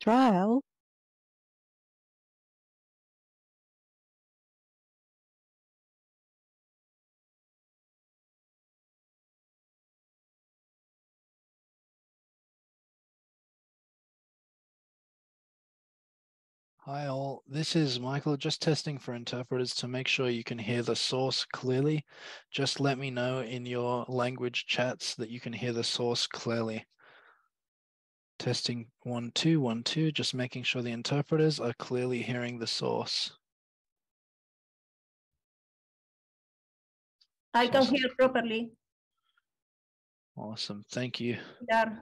trial Hi all, this is Michael, just testing for interpreters to make sure you can hear the source clearly. Just let me know in your language chats that you can hear the source clearly. Testing one, two, one, two, just making sure the interpreters are clearly hearing the source. I can Awesome. hear properly. Awesome, thank you. There.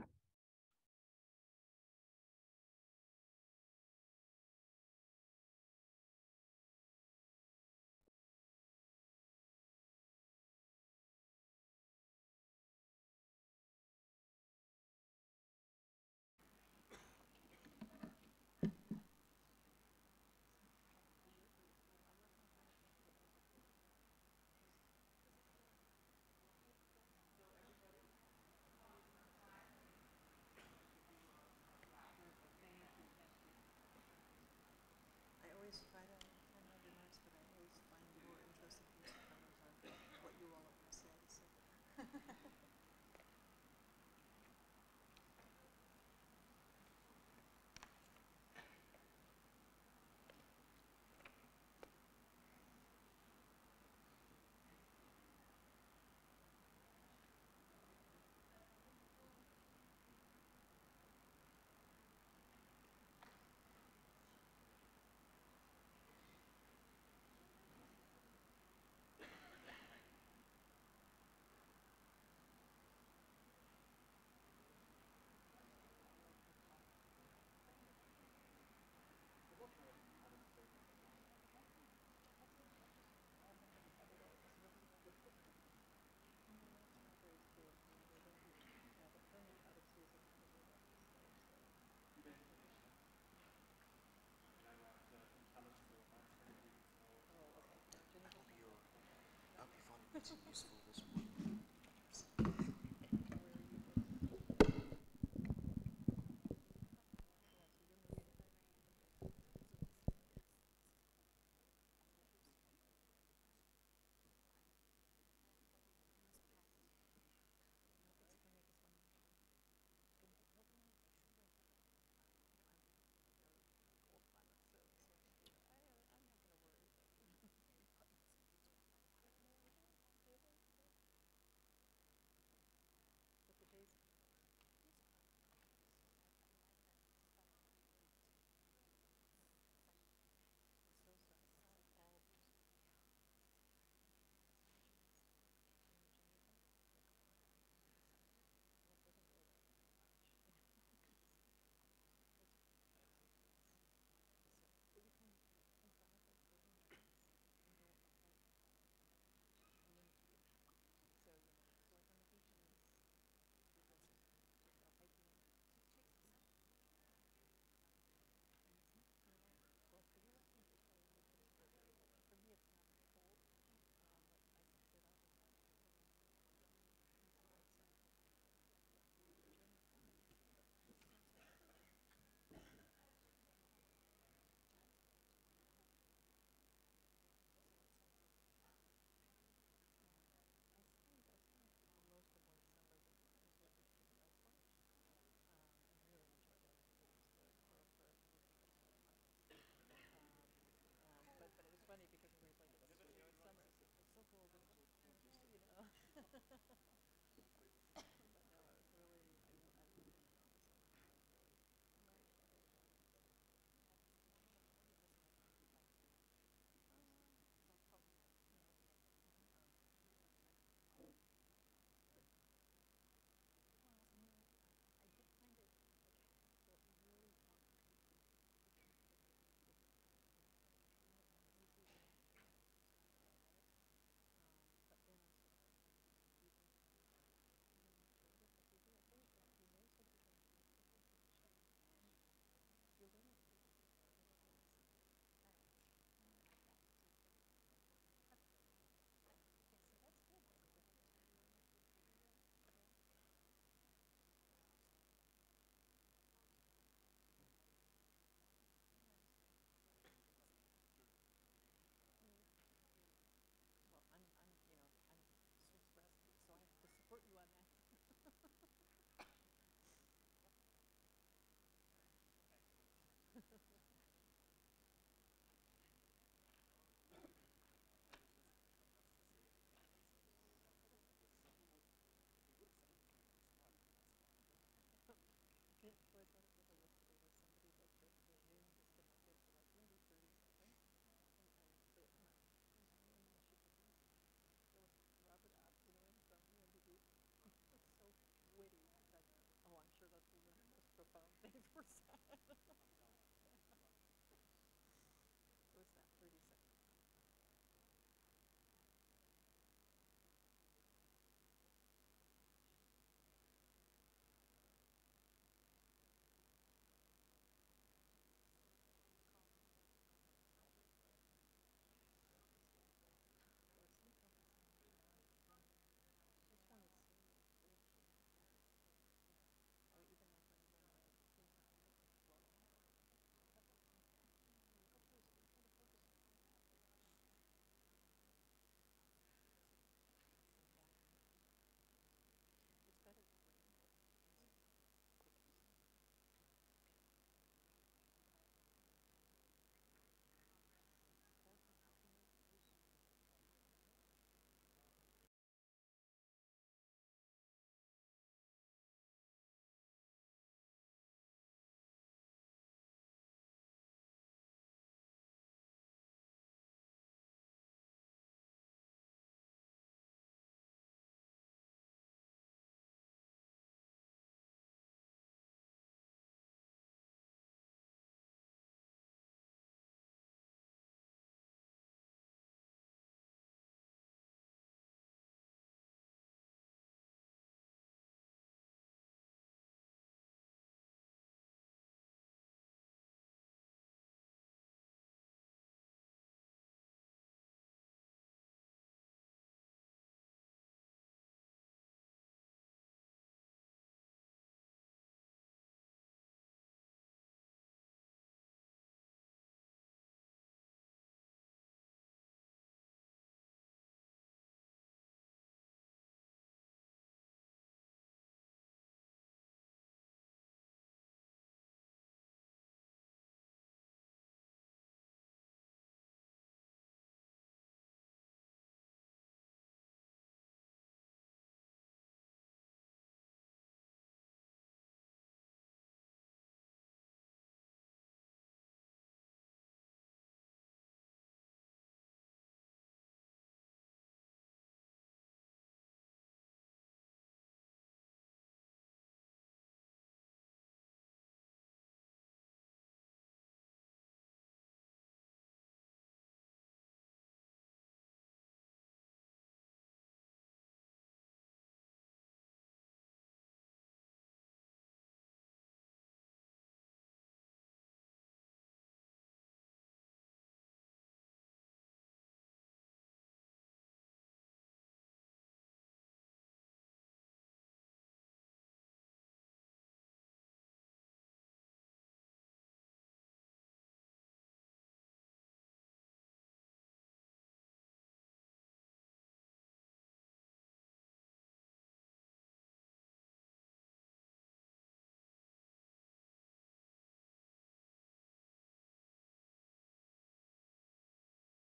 It's useful.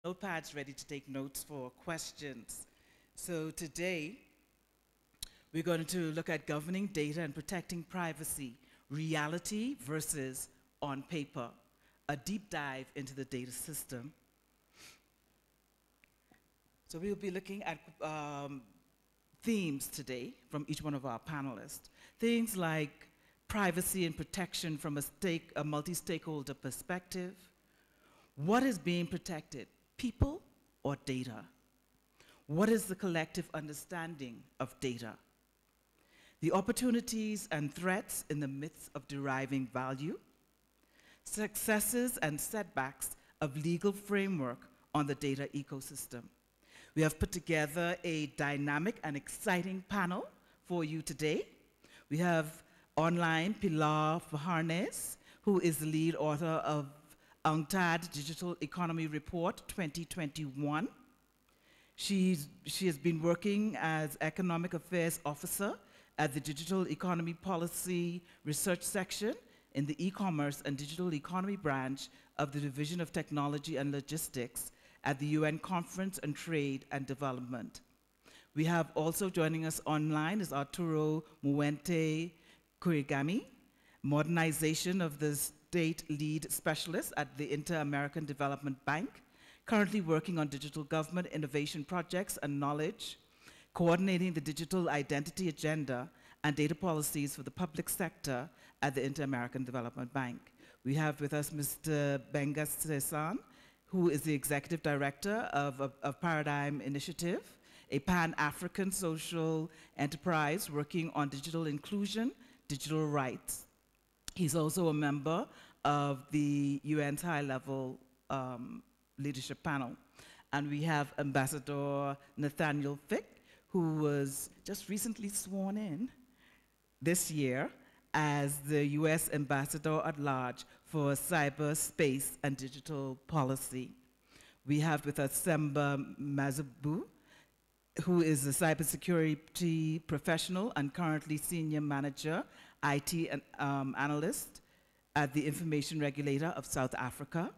Notepads ready to take notes for questions. So today, we're going to look at governing data and protecting privacy, reality versus on paper, a deep dive into the data system. So we'll be looking at um, themes today from each one of our panelists. Things like privacy and protection from a, a multi-stakeholder perspective. What is being protected, people or data? What is the collective understanding of data? The opportunities and threats in the midst of deriving value, successes and setbacks of legal framework on the data ecosystem. We have put together a dynamic and exciting panel for you today. We have online Pilar Fajarnes, who is the lead author of UNCTAD Digital Economy Report 2021. She's, she has been working as Economic Affairs Officer at the Digital Economy Policy Research Section in the E-commerce and Digital Economy branch of the Division of Technology and Logistics at the UN Conference on Trade and Development. We have also joining us online is Arturo Muente Kunigami, modernization of the state lead specialist at the Inter-American Development Bank, currently working on digital government innovation projects and knowledge, coordinating the digital identity agenda and data policies for the public sector at the Inter-American Development Bank. We have with us Mr. Gbenga Sesan, who is the Executive Director of, of, of Paradigm Initiative, a pan-African social enterprise working on digital inclusion, digital rights. He's also a member of the UN's high-level um, leadership panel. And we have Ambassador Nathaniel Fick, who was just recently sworn in this year as the US Ambassador at Large for Cyberspace and Digital Policy. We have with us Semba Mazabu, who is a cybersecurity professional and currently senior manager, IT um, analyst at the Information Regulator of South Africa.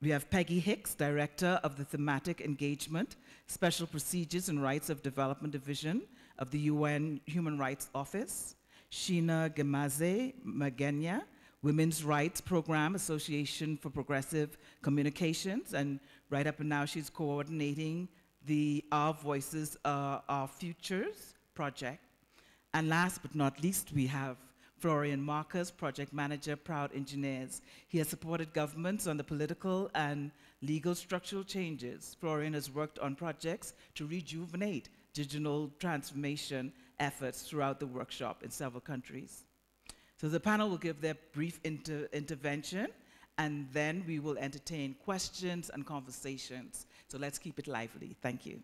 We have Peggy Hicks, Director of the Thematic Engagement, Special Procedures and Rights of Development Division of the UN Human Rights Office. Sheena Gimase Magenya, Women's Rights Program Association for Progressive Communications, and right up and now she's coordinating the Our Voices, uh, Our Futures project. And last but not least, we have Florian Marcus, Project Manager, Proud Engineers. He has supported governments on the political and legal structural changes. Florian has worked on projects to rejuvenate digital transformation efforts throughout the workshop in several countries. So the panel will give their brief inter intervention, and then we will entertain questions and conversations. So let's keep it lively. Thank you.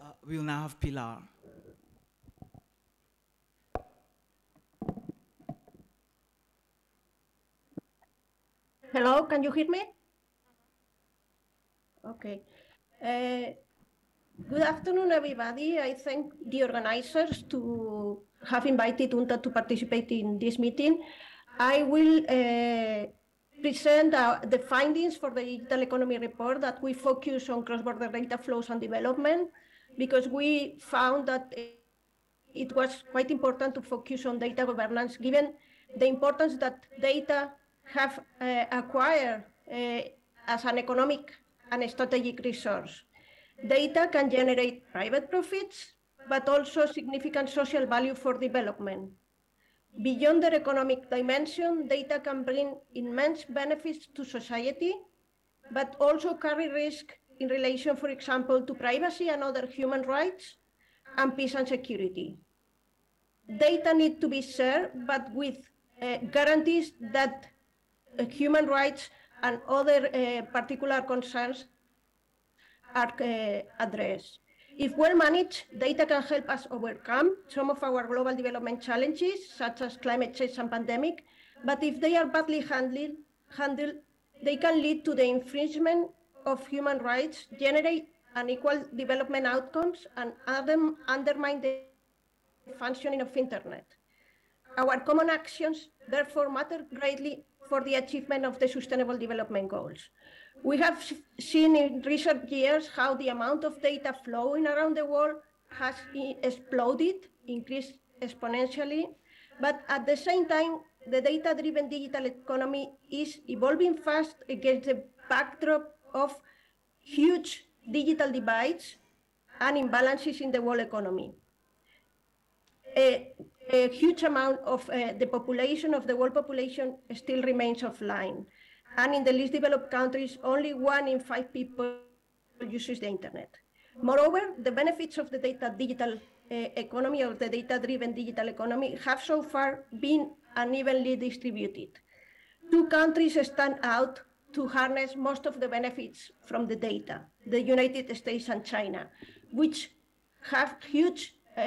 Uh, we will now have Pilar. Hello, can you hear me? Okay. Uh, good afternoon, everybody. I thank the organizers to have invited UNCTAD to participate in this meeting. I will uh, present uh, the findings for the digital economy report that we focus on cross-border data flows and development because we found that it was quite important to focus on data governance given the importance that data have uh, acquired uh, as an economic and strategic resource. Data can generate private profits, but also significant social value for development. Beyond their economic dimension, data can bring immense benefits to society, but also carry risk in relation, for example, to privacy and other human rights and peace and security. Data need to be shared, but with uh, guarantees that uh, human rights and other uh, particular concerns are uh, addressed. If well managed, data can help us overcome some of our global development challenges, such as climate change and pandemic, but if they are badly handled, handled they can lead to the infringement of human rights, generate unequal development outcomes and undermine the functioning of internet. Our common actions therefore matter greatly for the achievement of the Sustainable Development Goals. We have seen in recent years how the amount of data flowing around the world has exploded, increased exponentially, but at the same time, the data-driven digital economy is evolving fast against the backdrop of huge digital divides and imbalances in the world economy a, a huge amount of uh, the population of the world population still remains offline. And in the least developed countries, only one in five people uses the internet. Moreover, the benefits of the data digital uh, economy or the data-driven digital economy have so far been unevenly distributed. Two countries stand out to harness most of the benefits from the data, the United States and China, which have huge uh,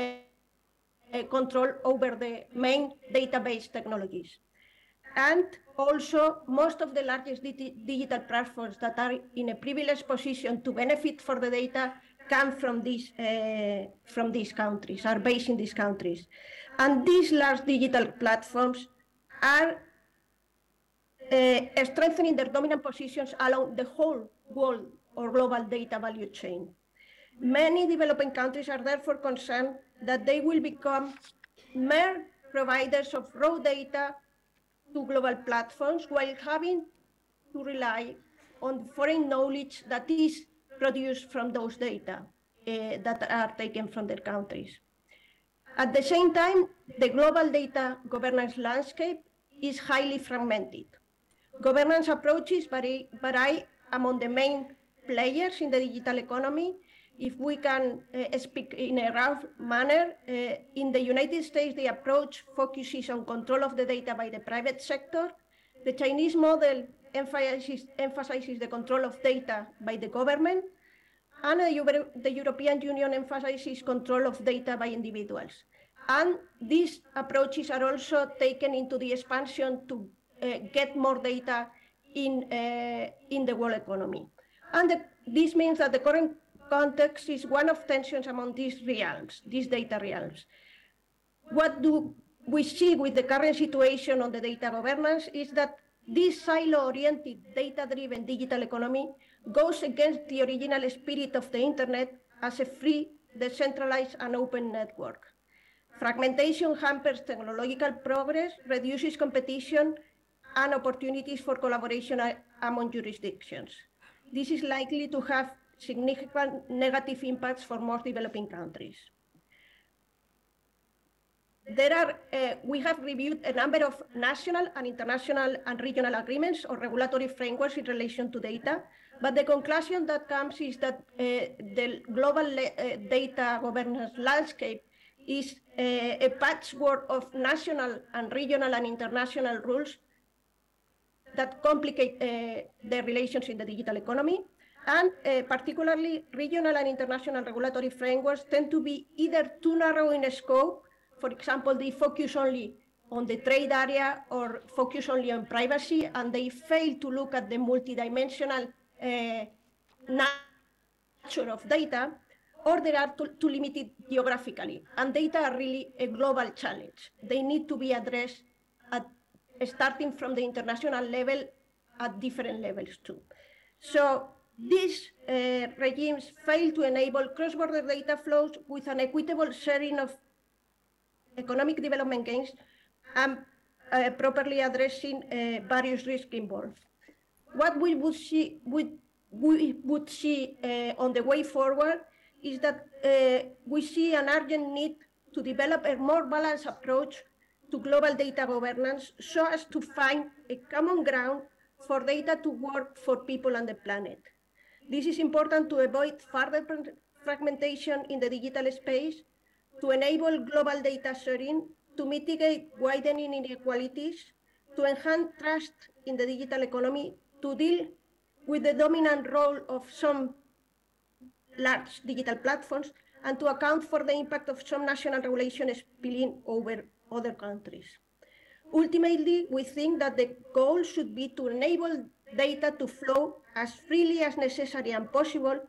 uh, control over the main database technologies. And also, most of the largest digi- digital platforms that are in a privileged position to benefit for the data come from these, uh, from these countries, are based in these countries. And these large digital platforms are uh, strengthening their dominant positions along the whole world or global data value chain. Many developing countries are therefore concerned that they will become mere providers of raw data to global platforms while having to rely on foreign knowledge that is produced from those data uh, that are taken from their countries. At the same time, the global data governance landscape is highly fragmented. Governance approaches vary, vary among the main players in the digital economy. If we can uh, speak in a rough manner, uh, in the United States, the approach focuses on control of the data by the private sector. The Chinese model emphasizes, emphasizes the control of data by the government. And the, Euro- the European Union emphasizes control of data by individuals. And these approaches are also taken into the expansion to get more data in, uh, in the world economy. And the, this means that the current context is one of tensions among these realms, these data realms. What do we see with the current situation on the data governance is that this silo-oriented, data-driven digital economy goes against the original spirit of the internet as a free, decentralized, and open network. Fragmentation hampers technological progress, reduces competition, and opportunities for collaboration among jurisdictions. This is likely to have significant negative impacts for most developing countries. There are, uh, we have reviewed a number of national and international and regional agreements or regulatory frameworks in relation to data, but the conclusion that comes is that uh, the global uh, data governance landscape is a patchwork of national and regional and international rules that complicate uh, the relations in the digital economy. And uh, particularly, regional and international regulatory frameworks tend to be either too narrow in scope, for example, they focus only on the trade area or focus only on privacy, and they fail to look at the multidimensional uh, nature of data, or they are too, too limited geographically. And data are really a global challenge. They need to be addressed starting from the international level at different levels too. So these uh, regimes fail to enable cross-border data flows with an equitable sharing of economic development gains and uh, properly addressing uh, various risks involved. What we would see, we would see uh, on the way forward is that uh, we see an urgent need to develop a more balanced approach to global data governance so as to find a common ground for data to work for people and the planet. This is important to avoid further fragmentation in the digital space, to enable global data sharing, to mitigate widening inequalities, to enhance trust in the digital economy, to deal with the dominant role of some large digital platforms, and to account for the impact of some national regulations spilling over other countries. Ultimately, we think that the goal should be to enable data to flow as freely as necessary and possible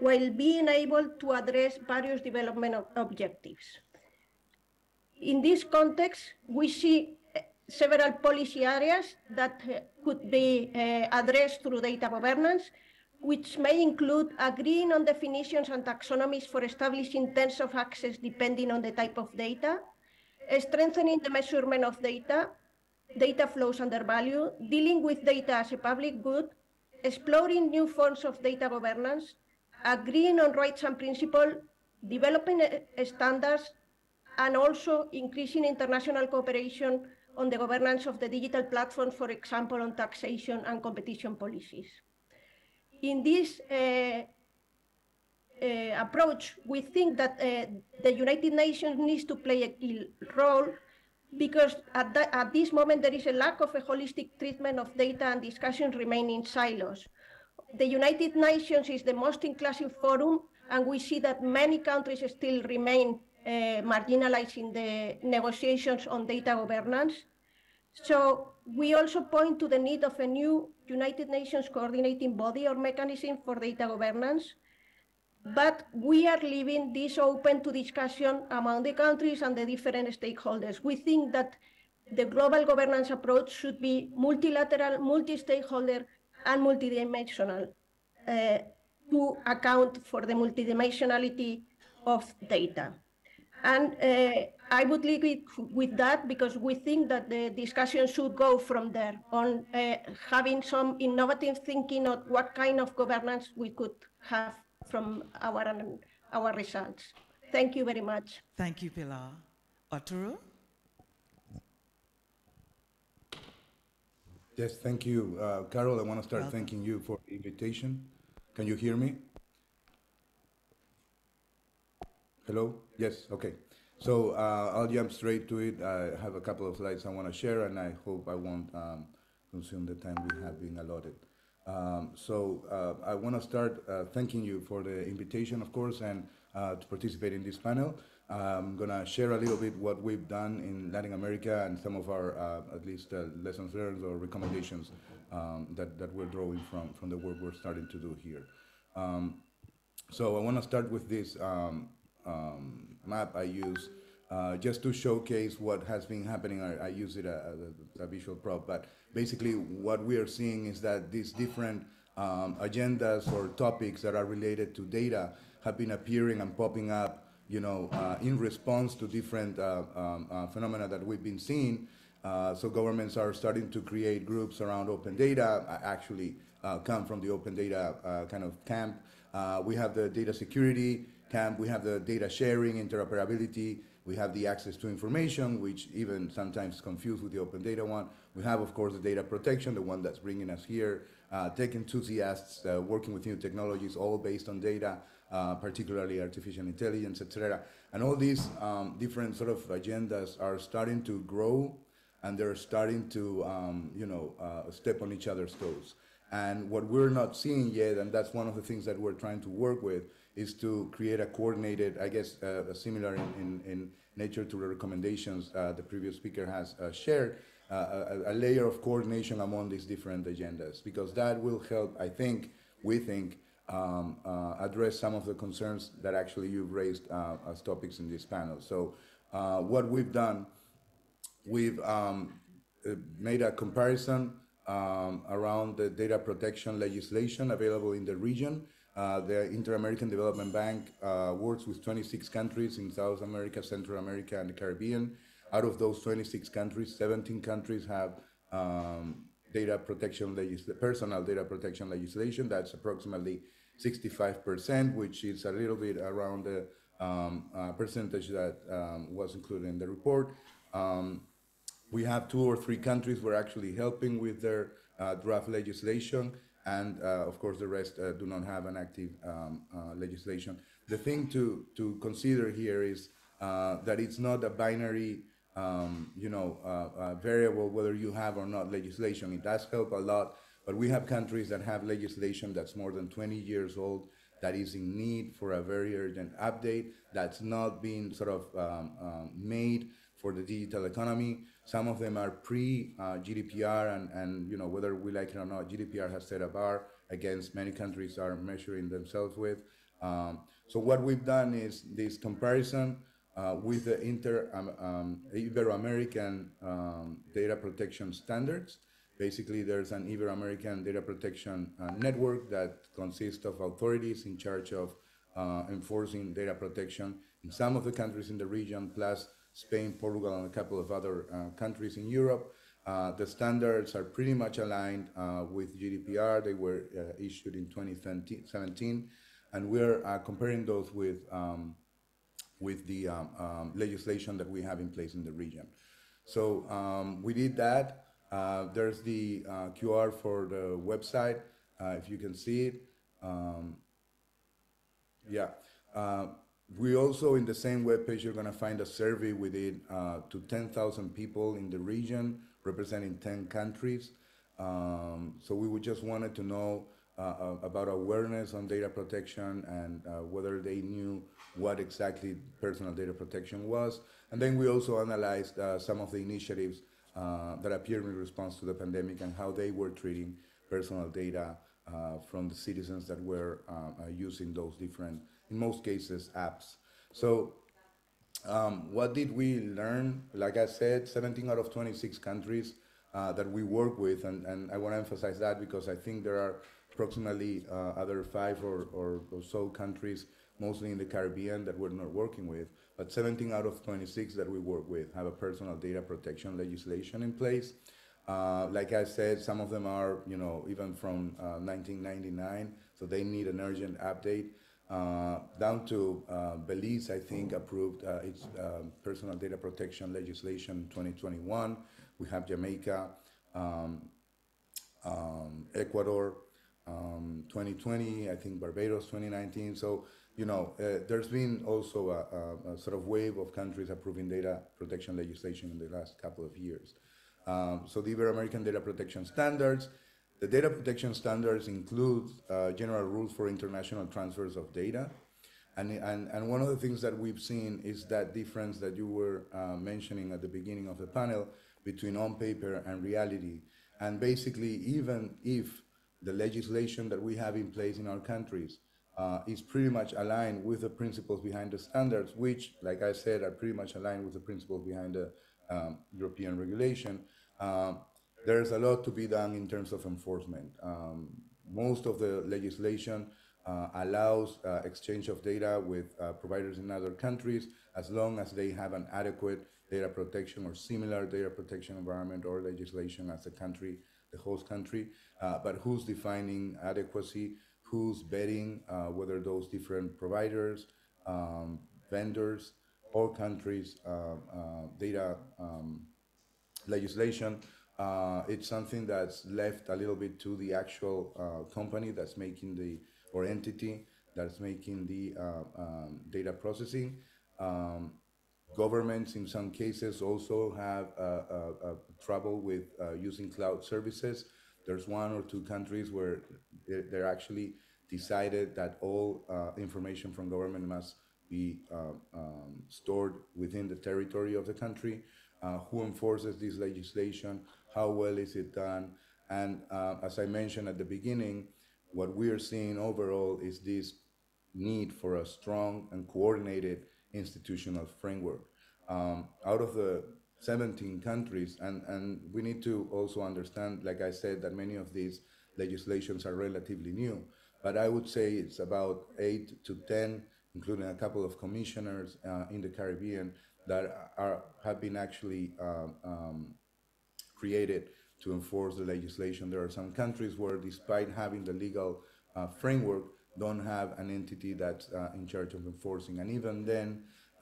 while being able to address various development objectives. In this context, we see uh, several policy areas that uh, could be uh, addressed through data governance, which may include agreeing on definitions and taxonomies for establishing terms of access depending on the type of data, strengthening the measurement of data, data flows and their value, dealing with data as a public good, exploring new forms of data governance, agreeing on rights and principles, developing uh, standards, and also increasing international cooperation on the governance of the digital platform, for example, on taxation and competition policies. In this uh, approach, we think that uh, the United Nations needs to play a key role because at, that, at this moment there is a lack of a holistic treatment of data and discussions remain in silos. The United Nations is the most inclusive forum and we see that many countries still remain uh, marginalized in the negotiations on data governance. So we also point to the need of a new United Nations coordinating body or mechanism for data governance. But we are leaving this open to discussion among the countries and the different stakeholders. We think that the global governance approach should be multilateral, multi-stakeholder, and multidimensional uh, to account for the multidimensionality of data. And uh, I would leave it with that because we think that the discussion should go from there on uh, having some innovative thinking of what kind of governance we could have from our, our results. Thank you very much. Thank you, Pilar. Arturo? Yes, thank you. Uh, Carol, I want to start Welcome. thanking you for the invitation. Can you hear me? Hello? Yes, okay. So uh, I'll jump straight to it. I have a couple of slides I want to share, and I hope I won't um, consume the time we have been allotted. Um, so uh, I want to start uh, thanking you for the invitation, of course, and uh, to participate in this panel. I'm going to share a little bit what we've done in Latin America and some of our, uh, at least, uh, lessons learned or recommendations um, that, that we're drawing from, from the work we're starting to do here. Um, so I want to start with this um, um, map I use uh, just to showcase what has been happening. I, I use it as a, visual prop, but basically what we are seeing is that these different um, agendas or topics that are related to data have been appearing and popping up, you know, uh, in response to different uh, um, uh, phenomena that we've been seeing. Uh, so governments are starting to create groups around open data, uh, actually uh, come from the open data uh, kind of camp. Uh, we have the data security camp, we have the data sharing, interoperability, we have the access to information, which even sometimes confused with the open data one. We have, of course, the data protection, the one that's bringing us here, uh, tech enthusiasts uh, working with new technologies, all based on data, uh, particularly artificial intelligence, etc. And all these um, different sort of agendas are starting to grow and they're starting to, um, you know, uh, step on each other's toes. And what we're not seeing yet, and that's one of the things that we're trying to work with, is to create a coordinated, I guess, uh, similar in, in, in, nature to the recommendations uh, the previous speaker has uh, shared, uh, a, a, layer of coordination among these different agendas, because that will help, I think, we think, um, uh, address some of the concerns that actually you've raised uh, as topics in this panel. So what we've done we've um, made a comparison um, around the data protection legislation available in the region. Uh, the Inter-American Development Bank uh, works with 26 countries in South America, Central America, and the Caribbean. Out of those 26 countries, 17 countries have um, data protection personal data protection legislation. That's approximately 65%, which is a little bit around the um, uh, percentage that um, was included in the report. Um, we have two or three countries we're actually helping with their uh, draft legislation, and uh, of course the rest uh, do not have an active um, uh, legislation. The thing to, to consider here is uh, that it's not a binary um, you know, uh, variable whether you have or not legislation. It does help a lot, but we have countries that have legislation that's more than 20 years old that is in need for a very urgent update that's not being sort of um, um, made for the digital economy. Some of them are pre-GDPR, uh, and, and you know whether we like it or not, GDPR has set a bar against many countries are measuring themselves with. Um, so what we've done is this comparison uh, with the inter um, um, Ibero-American um, data protection standards. Basically, there's an Ibero-American data protection uh, network that consists of authorities in charge of uh, enforcing data protection in some of the countries in the region, plus Spain, Portugal, and a couple of other uh, countries in Europe. Uh, the standards are pretty much aligned uh, with GDPR. They were uh, issued in 2017, and we're uh, comparing those with um, with the um, um, legislation that we have in place in the region. So um, we did that. Uh, there's the QR for the website, if you can see it. Um, yeah. We also, in the same webpage, you're going to find a survey with it uh, to 10,000 people in the region, representing 10 countries. Um, so we would just wanted to know uh, uh, about awareness on data protection and uh, whether they knew what exactly personal data protection was. And then we also analyzed uh, some of the initiatives uh, that appeared in response to the pandemic and how they were treating personal data from the citizens that were using those different, in most cases, apps. So um, what did we learn? Like I said, 17 out of 26 countries uh, that we work with, and, and I want to emphasize that because I think there are approximately uh, other five or, or, or, so countries, mostly in the Caribbean, that we're not working with. But 17 out of 26 that we work with have a personal data protection legislation in place. Uh, like I said, some of them are, you know, even from 1999, uh, so they need an urgent update. Uh, down to uh, Belize, I think, approved uh, its um, personal data protection legislation 2021. We have Jamaica, um, um, Ecuador, um, 2020, I think Barbados 2019. So, you know, uh, there's been also a, a, a, sort of wave of countries approving data protection legislation in the last couple of years. Um, so the Ibero-American Data Protection Standards, the data protection standards include uh, general rules for international transfers of data. And, and, and one of the things that we've seen is that difference that you were uh, mentioning at the beginning of the panel between on paper and reality. And basically, even if the legislation that we have in place in our countries uh, is pretty much aligned with the principles behind the standards, which, like I said, are pretty much aligned with the principles behind the um, European regulation. Um, there's a lot to be done in terms of enforcement. Um, most of the legislation uh, allows uh, exchange of data with uh, providers in other countries as long as they have an adequate data protection or similar data protection environment or legislation as the country, the host country. Uh, but who's defining adequacy? Who's vetting uh, whether those different providers, um, vendors, or countries' uh, data um, legislation uh, it's something that's left a little bit to the actual uh, company that's making the, or entity that's making the uh, um, data processing. Um, governments in some cases also have uh, uh, uh, trouble with using cloud services. There's one or two countries where they're actually decided that all information from government must be um, stored within the territory of the country. who enforces this legislation? How well is it done? And uh, as I mentioned at the beginning, what we are seeing overall is this need for a strong and coordinated institutional framework. Um, out of the 17 countries, and, and we need to also understand, like I said, that many of these legislations are relatively new, but I would say it's about eight to 10, including a couple of commissioners uh, in the Caribbean that are, have been actually um, um, created to enforce the legislation. There are some countries where, despite having the legal uh, framework, don't have an entity that's uh, in charge of enforcing. And even then,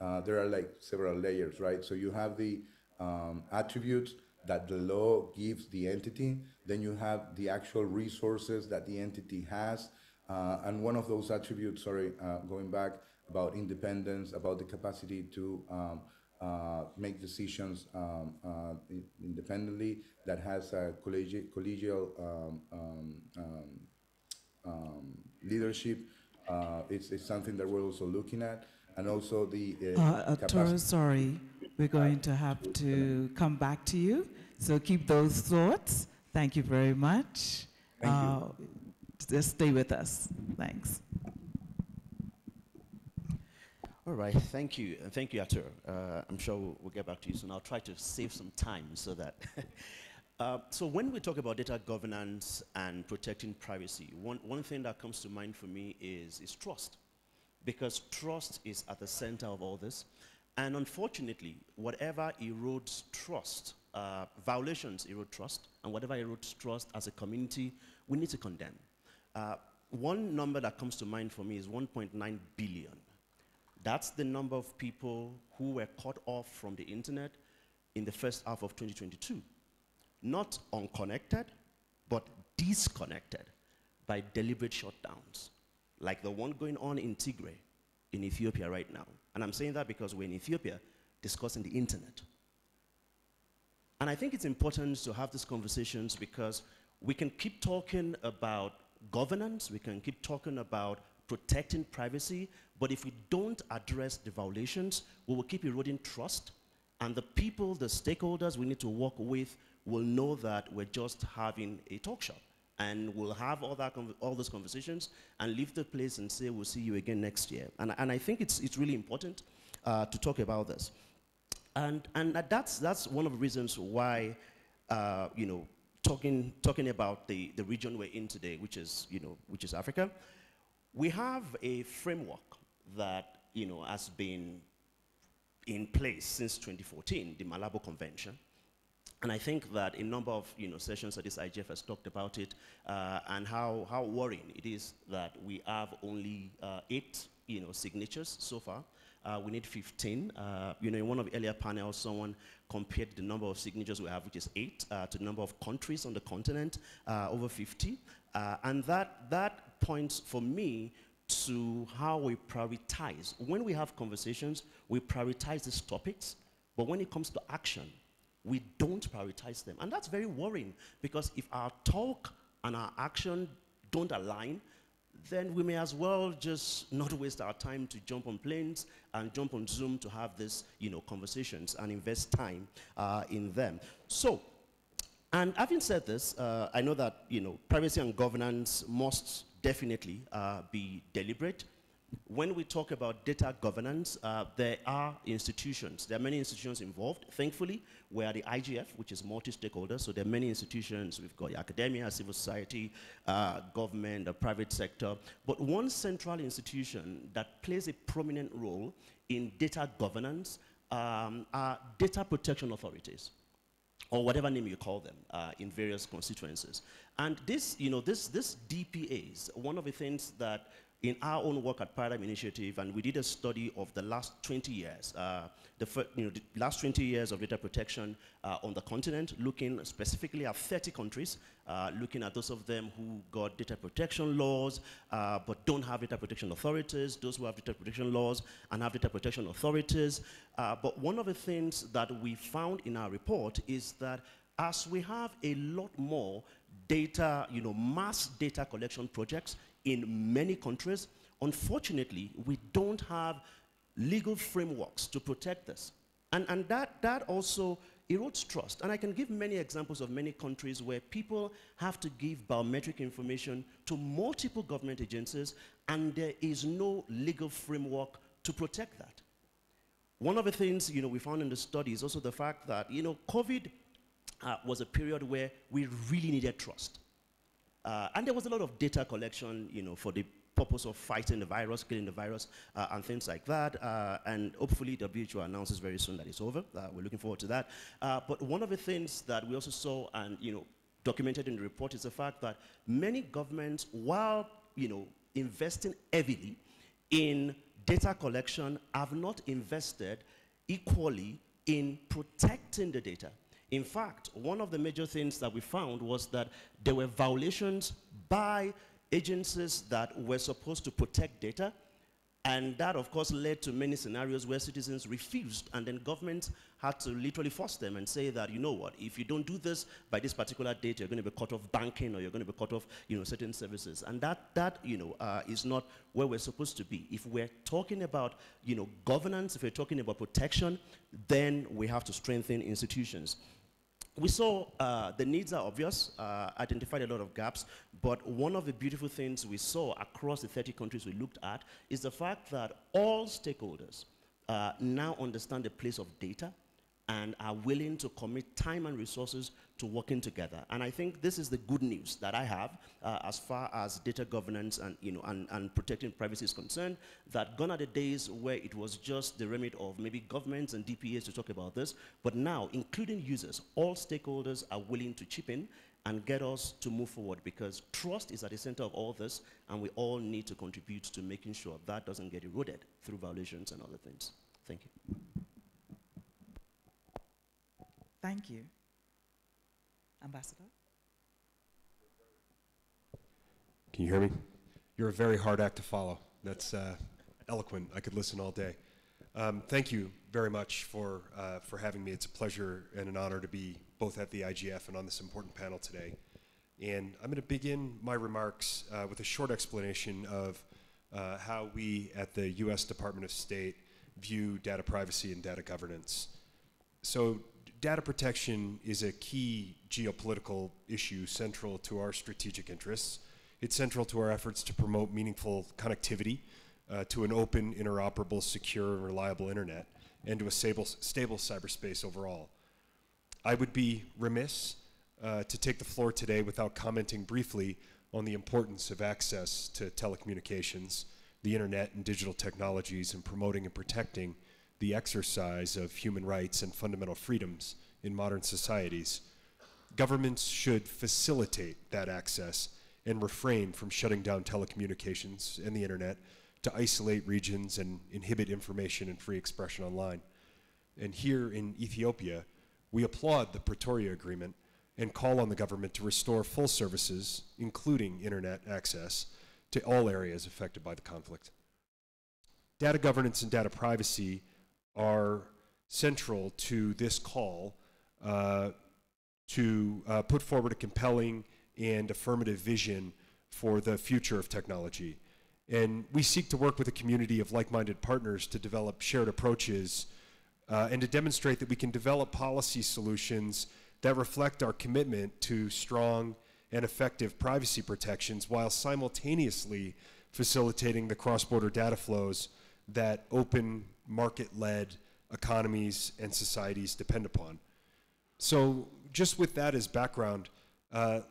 uh, there are like several layers, right? So you have the um, attributes that the law gives the entity, then you have the actual resources that the entity has. Uh, and one of those attributes, sorry, uh, going back about independence, about the capacity to um, uh, make decisions um, uh, independently, that has a collegi collegial um, um, um, um leadership. Uh, it's, it's something that we're also looking at. And also the uh, Toro, sorry, we're going to have to come back to you. So keep those thoughts. Thank you very much. Thank you. Just stay with us. Thanks. All right, thank you. Uh, Thank you, Atur. Uh, I'm sure we'll, we'll get back to you soon. I'll try to save some time so that. uh, so, when we talk about data governance and protecting privacy, one, one thing that comes to mind for me is, is trust. Because trust is at the center of all this. And unfortunately, whatever erodes trust, uh, violations erode trust, and whatever erodes trust as a community, we need to condemn. Uh, one number that comes to mind for me is 1.9 billion. That's the number of people who were cut off from the internet in the first half of 2022. Not unconnected, but disconnected by deliberate shutdowns, like the one going on in Tigray in Ethiopia right now. And I'm saying that because we're in Ethiopia discussing the internet. And I think it's important to have these conversations because we can keep talking about governance, we can keep talking about protecting privacy, but if we don't address the violations, we will keep eroding trust. And the people, the stakeholders we need to work with will know that we're just having a talk shop. And we'll have all, that all those conversations and leave the place and say, we'll see you again next year. And, and I think it's, it's really important uh, to talk about this. And, and that's, that's one of the reasons why, uh, you know, talking, talking about the, the region we're in today, which is, you know, which is Africa, we have a framework that, you know, has been in place since 2014, the Malabo Convention. And I think that a number of you know, sessions at this IGF has talked about it uh, and how, how worrying it is that we have only uh, eight you know, signatures so far. Uh, we need 15. Uh, you know, in one of the earlier panels, someone compared the number of signatures we have, which is eight, uh, to the number of countries on the continent, uh, over 50. and that, that points for me to how we prioritize. When we have conversations, we prioritize these topics, but when it comes to action, we don't prioritize them. And that's very worrying because if our talk and our action don't align, then we may as well just not waste our time to jump on planes and jump on Zoom to have these you know, conversations and invest time uh, in them. So, and having said this, uh, I know that you know, privacy and governance must definitely uh, be deliberate. When we talk about data governance, uh, there are institutions. There are many institutions involved. Thankfully, we are the IGF, which is multi-stakeholder. So there are many institutions. We've got academia, civil society, uh, government, the private sector. But one central institution that plays a prominent role in data governance um, are data protection authorities or whatever name you call them uh, in various constituencies. And this, you know, this, this DPAs, one of the things that in our own work at Paradigm Initiative, and we did a study of the last 20 years, uh, the, you know, the last 20 years of data protection uh, on the continent, looking specifically at 30 countries, uh, looking at those of them who got data protection laws uh, but don't have data protection authorities, those who have data protection laws and have data protection authorities. Uh, but one of the things that we found in our report is that as we have a lot more data, you know, mass data collection projects in many countries, unfortunately, we don't have legal frameworks to protect this. And, and that, that also erodes trust. And I can give many examples of many countries where people have to give biometric information to multiple government agencies, and there is no legal framework to protect that. One of the things you know, we found in the study is also the fact that you know, COVID uh, was a period where we really needed trust. Uh, and there was a lot of data collection, you know, for the purpose of fighting the virus, killing the virus, uh, and things like that. Uh, and hopefully WHO announces very soon that it's over. Uh, we're looking forward to that. Uh, but one of the things that we also saw and, you know, documented in the report is the fact that many governments, while, you know, investing heavily in data collection, have not invested equally in protecting the data. In fact, one of the major things that we found was that there were violations by agencies that were supposed to protect data. And that, of course, led to many scenarios where citizens refused, and then governments had to literally force them and say that, you know what, if you don't do this by this particular date, you're going to be cut off banking or you're going to be cut off, you know, certain services. And that, that you know, uh, is not where we're supposed to be. If we're talking about, you know, governance, if we're talking about protection, then we have to strengthen institutions. We saw uh, the needs are obvious, uh, identified a lot of gaps, but one of the beautiful things we saw across the 30 countries we looked at is the fact that all stakeholders uh, now understand the place of data and are willing to commit time and resources to working together. And I think this is the good news that I have uh, as far as data governance and, you know, and, and protecting privacy is concerned, that gone are the days where it was just the remit of maybe governments and DPAs to talk about this, but now, including users, all stakeholders are willing to chip in and get us to move forward because trust is at the center of all this and we all need to contribute to making sure that doesn't get eroded through violations and other things. Thank you. Thank you. Ambassador? Can you hear me? You're a very hard act to follow. That's uh, eloquent. I could listen all day. Um, thank you very much for, uh, for having me. It's a pleasure and an honor to be both at the IGF and on this important panel today. And I'm going to begin my remarks uh, with a short explanation of uh, how we at the U.S. Department of State view data privacy and data governance. So data protection is a key geopolitical issue central to our strategic interests. It's central to our efforts to promote meaningful connectivity uh, to an open, interoperable, secure, and reliable internet, and to a stable, stable cyberspace overall. I would be remiss uh, to take the floor today without commenting briefly on the importance of access to telecommunications, the internet, and digital technologies and promoting and protecting the exercise of human rights and fundamental freedoms in modern societies. Governments should facilitate that access and refrain from shutting down telecommunications and the internet to isolate regions and inhibit information and free expression online. And here in Ethiopia, we applaud the Pretoria Agreement and call on the government to restore full services, including internet access, to all areas affected by the conflict. Data governance and data privacy are central to this call uh, to uh, put forward a compelling and affirmative vision for the future of technology. And we seek to work with a community of like-minded partners to develop shared approaches uh, and to demonstrate that we can develop policy solutions that reflect our commitment to strong and effective privacy protections while simultaneously facilitating the cross-border data flows that open market-led economies and societies depend upon. So just with that as background, uh,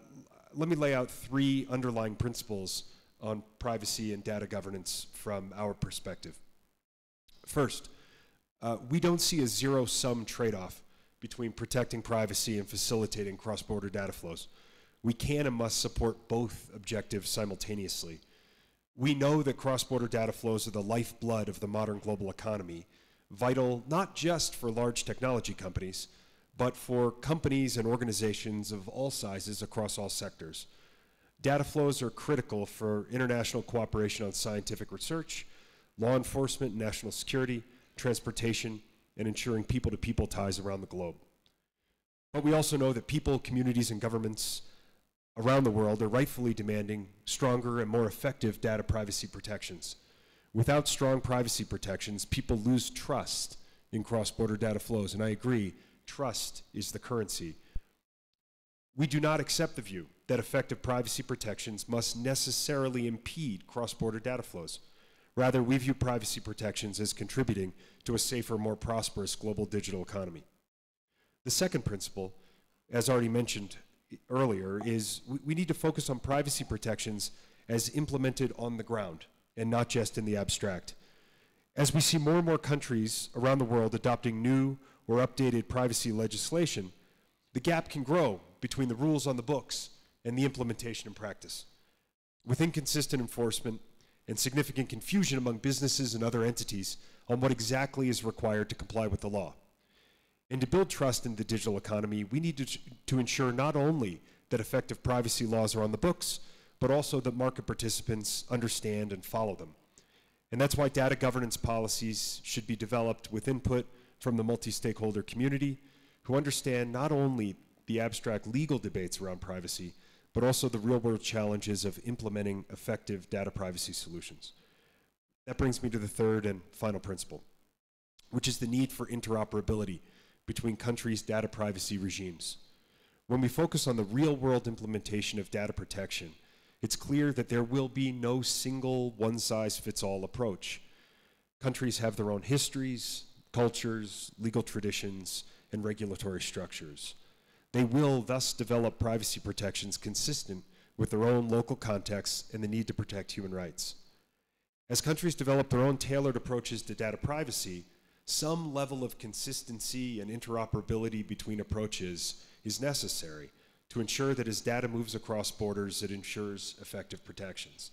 let me lay out three underlying principles on privacy and data governance from our perspective. First, uh, we don't see a zero-sum trade-off between protecting privacy and facilitating cross-border data flows. We can and must support both objectives simultaneously. We know that cross-border data flows are the lifeblood of the modern global economy, vital not just for large technology companies, but for companies and organizations of all sizes across all sectors. Data flows are critical for international cooperation on scientific research, law enforcement, national security, transportation, and ensuring people-to-people -people ties around the globe. But we also know that people, communities, and governments around the world are rightfully demanding stronger and more effective data privacy protections. Without strong privacy protections, people lose trust in cross-border data flows, and I agree, trust is the currency. We do not accept the view that effective privacy protections must necessarily impede cross-border data flows. Rather, we view privacy protections as contributing to a safer, more prosperous global digital economy. The second principle, as already mentioned earlier, is we, we need to focus on privacy protections as implemented on the ground and not just in the abstract. As we see more and more countries around the world adopting new or updated privacy legislation, the gap can grow between the rules on the books and the implementation in practice. With inconsistent enforcement and significant confusion among businesses and other entities on what exactly is required to comply with the law. And to build trust in the digital economy, we need to, to ensure not only that effective privacy laws are on the books, but also that market participants understand and follow them. And that's why data governance policies should be developed with input from the multi-stakeholder community who understand not only the abstract legal debates around privacy, but also the real-world challenges of implementing effective data privacy solutions. That brings me to the third and final principle, which is the need for interoperability between countries' data privacy regimes. when we focus on the real world implementation of data protection, it's clear that there will be no single one size fits all approach. Countries have their own histories, cultures, legal traditions, and regulatory structures. They will thus develop privacy protections consistent with their own local contexts and the need to protect human rights. As countries develop their own tailored approaches to data privacy, some level of consistency and interoperability between approaches is necessary to ensure that as data moves across borders, it ensures effective protections.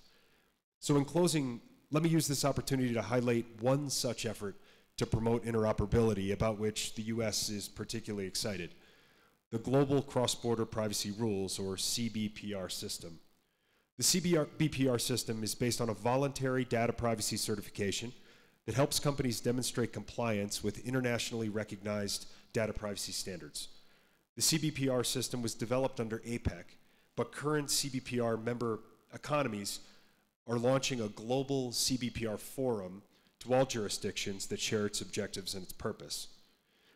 So in closing, let me use this opportunity to highlight one such effort to promote interoperability about which the US is particularly excited, the Global Cross-Border Privacy Rules, or CBPR system. The CBPR system is based on a voluntary data privacy certification that helps companies demonstrate compliance with internationally recognized data privacy standards. The CBPR system was developed under APEC, but current CBPR member economies are launching a global CBPR forum to all jurisdictions that share its objectives and its purpose.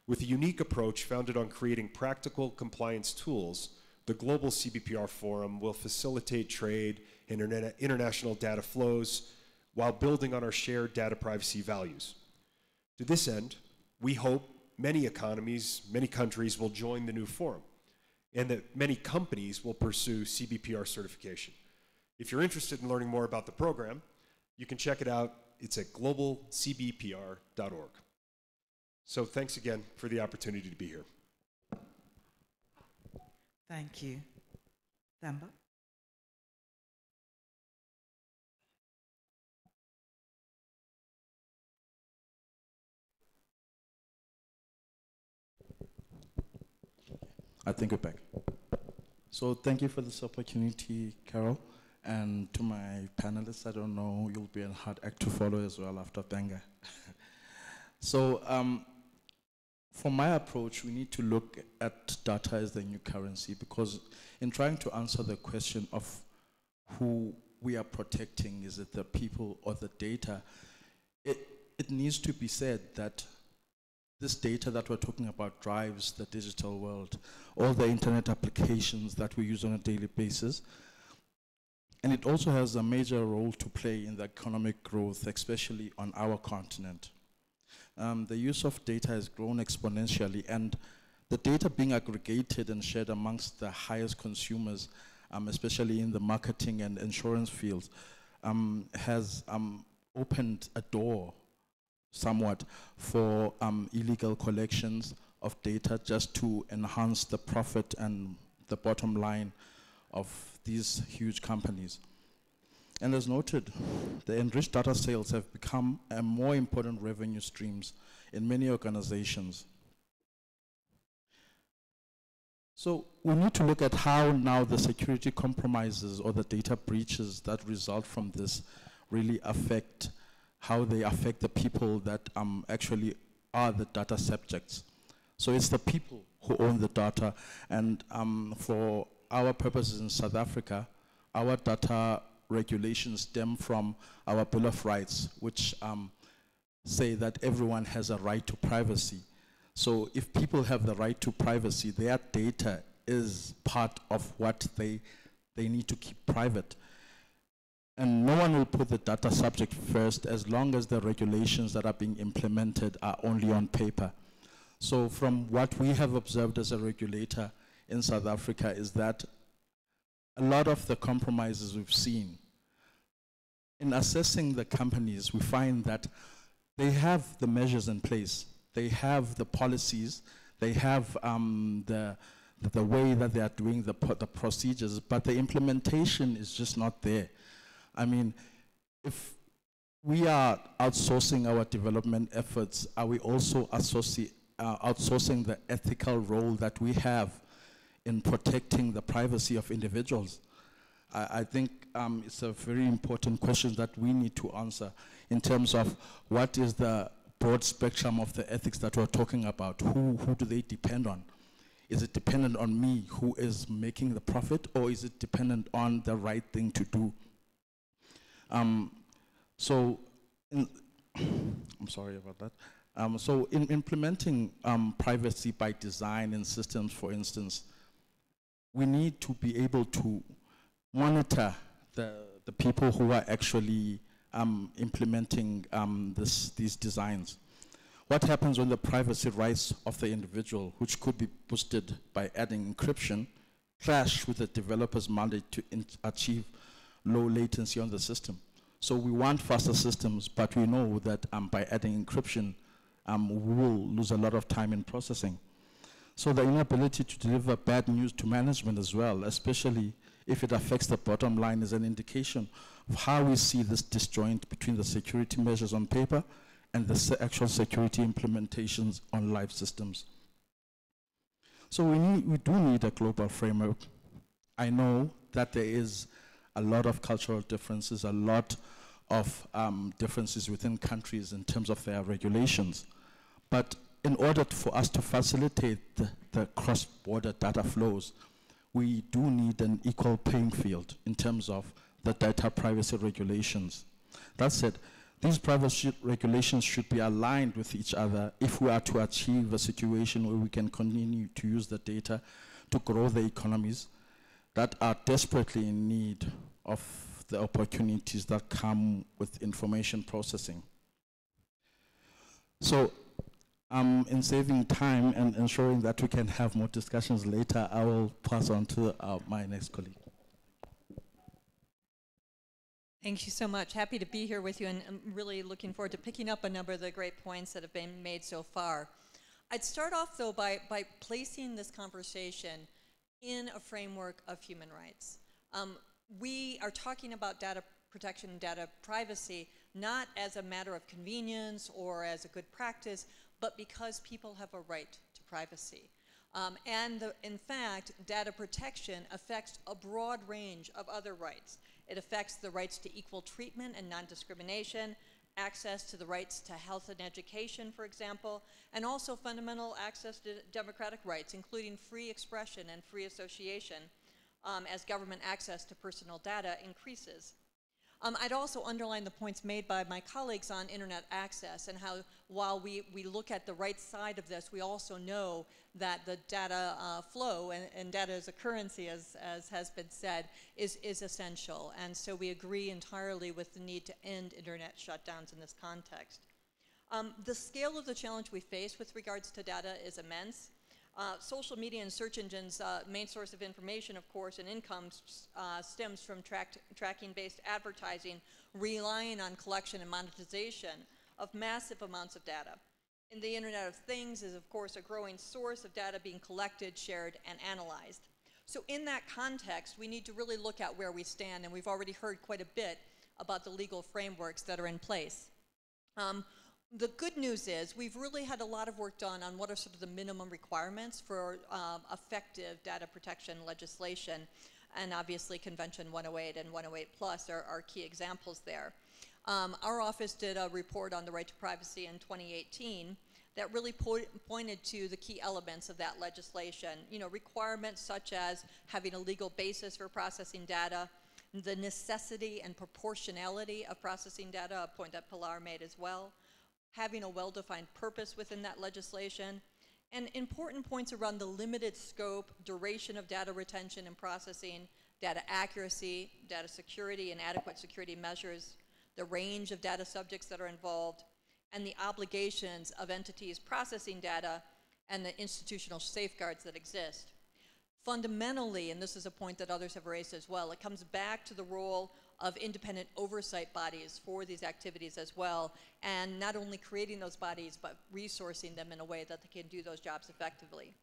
With a unique approach founded on creating practical compliance tools, the Global CBPR Forum will facilitate trade and interna- international data flows while building on our shared data privacy values. To this end, we hope many economies, many countries will join the new forum, and that many companies will pursue CBPR certification. If you're interested in learning more about the program, you can check it out. It's at globalcbpr.org. So thanks again for the opportunity to be here. Thank you. Themba? I think we're back. So thank you for this opportunity, Carol. And to my panelists, I don't know, you'll be a hard act to follow as well after Gbenga. so um, for my approach, we need to look at data as the new currency because in trying to answer the question of who we are protecting, is it the people or the data, it, it needs to be said that this data that we're talking about drives the digital world, all the internet applications that we use on a daily basis. And it also has a major role to play in the economic growth, especially on our continent. Um, the use of data has grown exponentially, and the data being aggregated and shared amongst the highest consumers, um, especially in the marketing and insurance fields, um, has um, opened a door somewhat for um, illegal collections of data just to enhance the profit and the bottom line of these huge companies. And as noted, the enriched data sales have become a more important revenue streams in many organizations. So we need to look at how now the security compromises or the data breaches that result from this really affect how they affect the people that um, actually are the data subjects. So it's the people who own the data, and um, for our purposes in South Africa, our data regulations stem from our Bill of Rights, which um, say that everyone has a right to privacy. So if people have the right to privacy, their data is part of what they, they need to keep private. And no one will put the data subject first as long as the regulations that are being implemented are only on paper. So from what we have observed as a regulator in South Africa is that a lot of the compromises we've seen in assessing the companies, we find that they have the measures in place, they have the policies, they have um, the, the way that they are doing the, the procedures, but the implementation is just not there. I mean, if we are outsourcing our development efforts, are we also uh, outsourcing the ethical role that we have in protecting the privacy of individuals? I, I think um, it's a very important question that we need to answer in terms of what is the broad spectrum of the ethics that we're talking about. Who, who do they depend on? Is it dependent on me who is making the profit, or is it dependent on the right thing to do? Um, so, in I'm sorry about that. Um, so in implementing um, privacy by design in systems, for instance, we need to be able to monitor the, the people who are actually um, implementing um, this, these designs. What happens when the privacy rights of the individual, which could be boosted by adding encryption, clash with the developer's mandate to achieve low latency on the system? So we want faster systems, but we know that um, by adding encryption, um, we will lose a lot of time in processing. So the inability to deliver bad news to management as well, especially if it affects the bottom line, is an indication of how we see this disjoint between the security measures on paper and the se- actual security implementations on live systems. So we, need, we do need a global framework. I know that there is a lot of cultural differences, a lot of um, differences within countries in terms of their regulations. But in order for us to facilitate the, the cross-border data flows, we do need an equal playing field in terms of the data privacy regulations. That said, these privacy regulations should be aligned with each other if we are to achieve a situation where we can continue to use the data to grow the economies that are desperately in need of the opportunities that come with information processing. So, um, in saving time and ensuring that we can have more discussions later, I will pass on to uh, my next colleague. Thank you so much. Happy to be here with you and I'm really looking forward to picking up a number of the great points that have been made so far. I'd start off though by, by placing this conversation in a framework of human rights. Um, we are talking about data protection and data privacy not as a matter of convenience or as a good practice, but because people have a right to privacy. Um, and the, in fact, data protection affects a broad range of other rights. It affects the rights to equal treatment and non-discrimination, access to the rights to health and education, for example, and also fundamental access to democratic rights, including free expression and free association, um, as government access to personal data increases. Um, I'd also underline the points made by my colleagues on internet access and how while we, we look at the right side of this, we also know that the data uh, flow and, and, data as a currency, as, as has been said, is, is essential. And so we agree entirely with the need to end internet shutdowns in this context. Um, the scale of the challenge we face with regards to data is immense. Uh, social media and search engines' uh, main source of information, of course, and income uh, stems from tracking-based advertising, relying on collection and monetization of massive amounts of data. And the Internet of Things is, of course, a growing source of data being collected, shared, and analyzed. So in that context, we need to really look at where we stand, and we've already heard quite a bit about the legal frameworks that are in place. Um, the good news is we've really had a lot of work done on what are sort of the minimum requirements for um, effective data protection legislation. And obviously Convention 108 and 108 Plus are, are key examples there. Um, our office did a report on the right to privacy in 2018 that really po pointed to the key elements of that legislation. You know, requirements such as having a legal basis for processing data, the necessity and proportionality of processing data, a point that Pilar made as well, having a well-defined purpose within that legislation, and important points around the limited scope, duration of data retention and processing, data accuracy, data security and adequate security measures, the range of data subjects that are involved, and the obligations of entities processing data and the institutional safeguards that exist. Fundamentally, and this is a point that others have raised as well, it comes back to the role of independent oversight bodies for these activities as well, and not only creating those bodies, but resourcing them in a way that they can do those jobs effectively.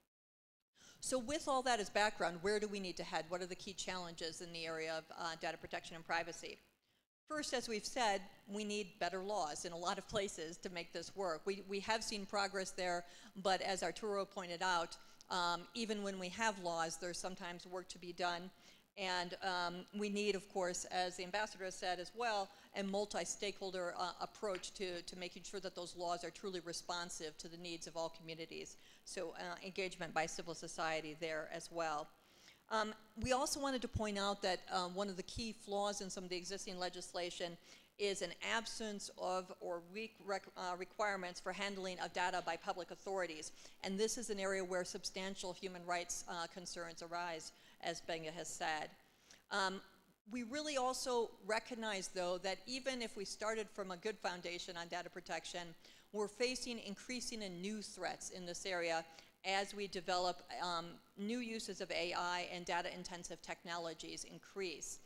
So with all that as background, where do we need to head? What are the key challenges in the area of uh, data protection and privacy? First, as we've said, we need better laws in a lot of places to make this work. We, we have seen progress there, but as Arturo pointed out, um, even when we have laws, there's sometimes work to be done. And um, we need, of course, as the ambassador said as well, a multi-stakeholder uh, approach to, to making sure that those laws are truly responsive to the needs of all communities. So uh, engagement by civil society there as well. Um, we also wanted to point out that um, one of the key flaws in some of the existing legislation is an absence of or weak uh, requirements for handling of data by public authorities. And this is an area where substantial human rights uh, concerns arise as Gbenga has said. Um, we really also recognize, though, that even if we started from a good foundation on data protection, we're facing increasing and new threats in this area as we develop um, new uses of AI and data-intensive technologies increase.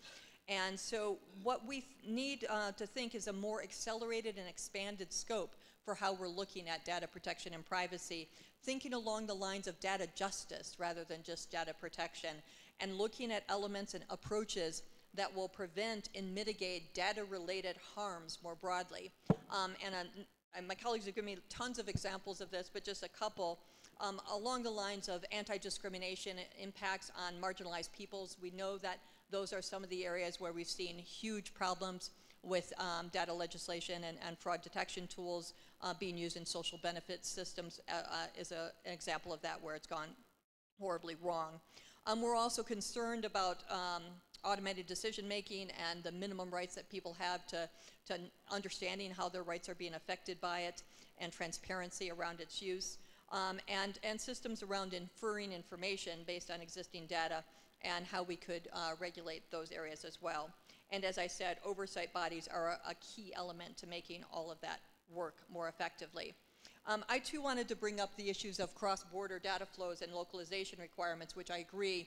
And so what we need uh, to think is a more accelerated and expanded scope for how we're looking at data protection and privacy, thinking along the lines of data justice rather than just data protection, and looking at elements and approaches that will prevent and mitigate data-related harms more broadly. Um, and, uh, and my colleagues have given me tons of examples of this, but just a couple. Um, along the lines of anti-discrimination impacts on marginalized peoples, we know that those are some of the areas where we've seen huge problems with um, data legislation and, and, fraud detection tools uh, being used in social benefit systems uh, uh, is a, an example of that where it's gone horribly wrong. Um, we're also concerned about um, automated decision making and the minimum rights that people have to, to understanding how their rights are being affected by it and transparency around its use. Um, and, and systems around inferring information based on existing data and how we could uh, regulate those areas as well. And as I said, oversight bodies are a, a key element to making all of that work more effectively. Um, I too wanted to bring up the issues of cross-border data flows and localization requirements, which I agree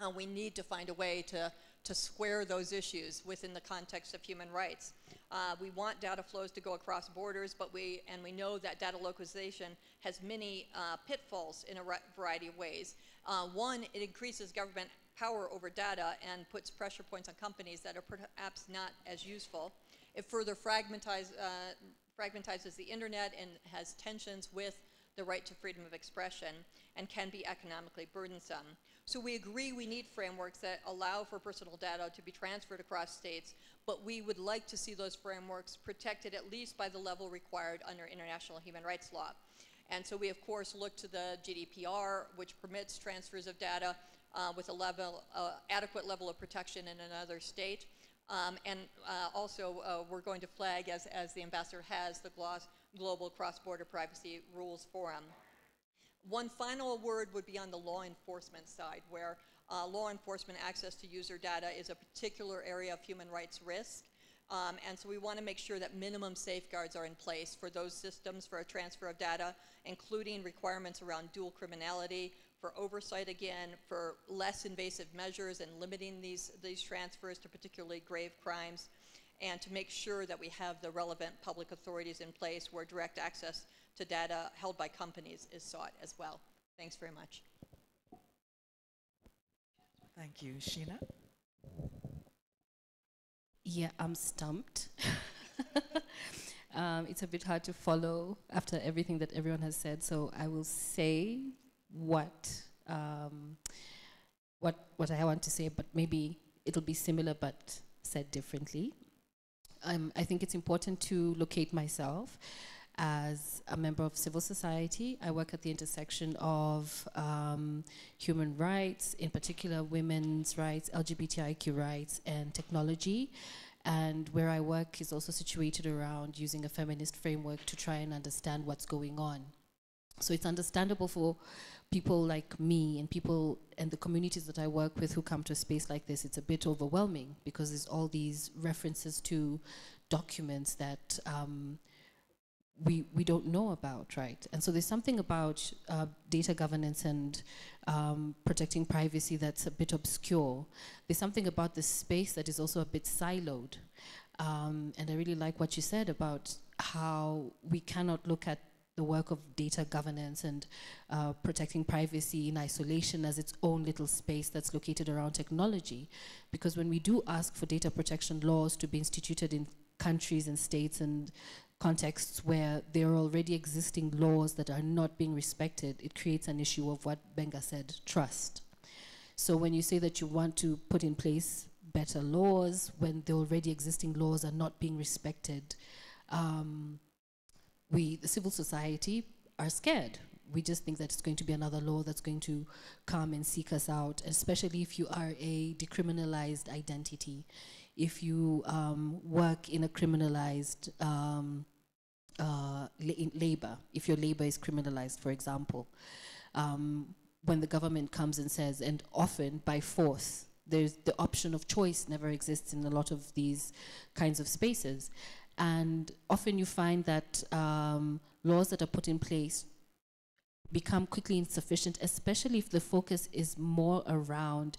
uh, we need to find a way to, to square those issues within the context of human rights. Uh, we want data flows to go across borders, but we, and we know that data localization has many uh, pitfalls in a variety of ways. Uh, one, it increases government power over data and puts pressure points on companies that are perhaps not as useful. It further fragmentize, uh, fragmentizes the internet and has tensions with the right to freedom of expression and can be economically burdensome. So we agree we need frameworks that allow for personal data to be transferred across states, but we would like to see those frameworks protected at least by the level required under international human rights law. And so we, of course, look to the GDPR, which permits transfers of data uh, with a level, uh, adequate level of protection in another state. Um, and uh, also, uh, we're going to flag, as, as the ambassador has, the Global Cross-Border Privacy Rules Forum. One final word would be on the law enforcement side, where uh, law enforcement access to user data is a particular area of human rights risk. Um, and so we want to make sure that minimum safeguards are in place for those systems for a transfer of data, including requirements around dual criminality, for oversight again, for less invasive measures and limiting these, these transfers to particularly grave crimes, and to make sure that we have the relevant public authorities in place where direct access to data held by companies is sought as well. Thanks very much. Thank you. Sheena? Yeah, I'm stumped. um, it's a bit hard to follow after everything that everyone has said, so I will say what um, what what I want to say, but maybe it'll be similar but said differently. Um, I think it's important to locate myself as a member of civil society. I work at the intersection of um, human rights, in particular women's rights, LGBTIQ rights, and technology. And where I work is also situated around using a feminist framework to try and understand what's going on. So it's understandable for people like me and people and the communities that I work with who come to a space like this, it's a bit overwhelming because there's all these references to documents that um, we, we don't know about, right? And so there's something about uh, data governance and um, protecting privacy that's a bit obscure. There's something about this space that is also a bit siloed. Um, and I really like what you said about how we cannot look at the work of data governance and uh, protecting privacy in isolation as its own little space that's located around technology. Because when we do ask for data protection laws to be instituted in countries and states and contexts where there are already existing laws that are not being respected, it creates an issue of what Gbenga said, trust. So when you say that you want to put in place better laws when the already existing laws are not being respected, um, we, the civil society, are scared. We just think that it's going to be another law that's going to come and seek us out, especially if you are a decriminalized identity if you um, work in a criminalized um, uh, la labor, if your labor is criminalized, for example. Um, when the government comes and says, and often by force, there's the option of choice never exists in a lot of these kinds of spaces. And often you find that um, laws that are put in place become quickly insufficient, especially if the focus is more around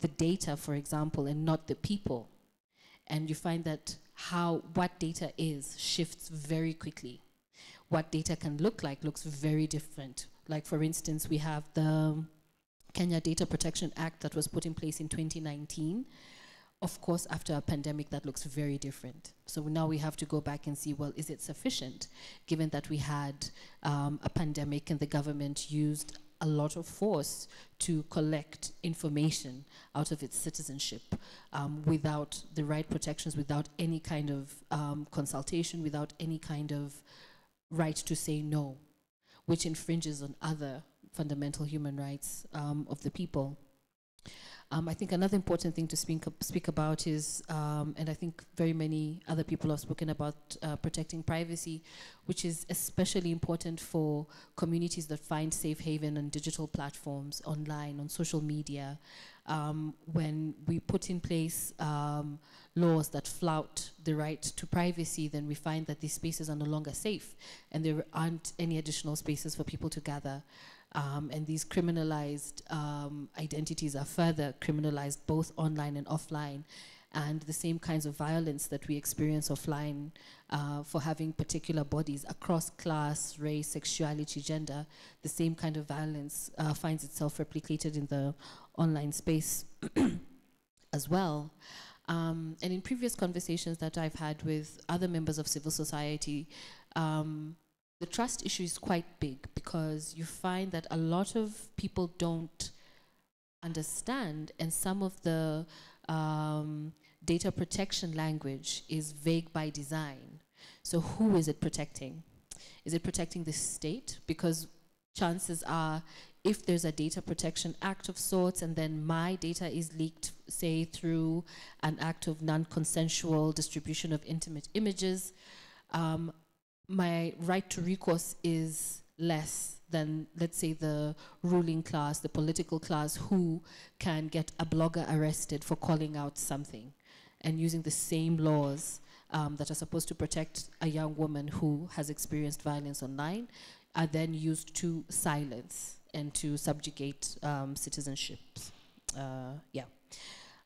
the data, for example, and not the people. And you find that how what data is shifts very quickly. What data can look like looks very different. Like for instance, we have the Kenya Data Protection Act that was put in place in 2019. Of course, after a pandemic, that looks very different. So now we have to go back and see, well, is it sufficient, given that we had um, a pandemic and the government used a lot of force to collect information out of its citizenship um, without the right protections, without any kind of um, consultation, without any kind of right to say no, which infringes on other fundamental human rights um, of the people. Um, I think another important thing to speak, speak about is, um, and I think very many other people have spoken about uh, protecting privacy, which is especially important for communities that find safe haven on digital platforms, online, on social media. Um, when we put in place um, laws that flout the right to privacy, then we find that these spaces are no longer safe and there aren't any additional spaces for people to gather. Um, and these criminalized um, identities are further criminalized both online and offline. And the same kinds of violence that we experience offline uh, for having particular bodies across class, race, sexuality, gender, the same kind of violence uh, finds itself replicated in the online space as well. Um, and in previous conversations that I've had with other members of civil society, um, the trust issue is quite big because you find that a lot of people don't understand, and some of the um, data protection language is vague by design. So, who is it protecting? Is it protecting the state? Because chances are, if there's a data protection act of sorts, and then my data is leaked, say, through an act of non consensual distribution of intimate images, um, my right to recourse is less than, let's say, the ruling class, the political class, who can get a blogger arrested for calling out something and using the same laws um, that are supposed to protect a young woman who has experienced violence online are then used to silence and to subjugate um, citizenships. Uh, yeah.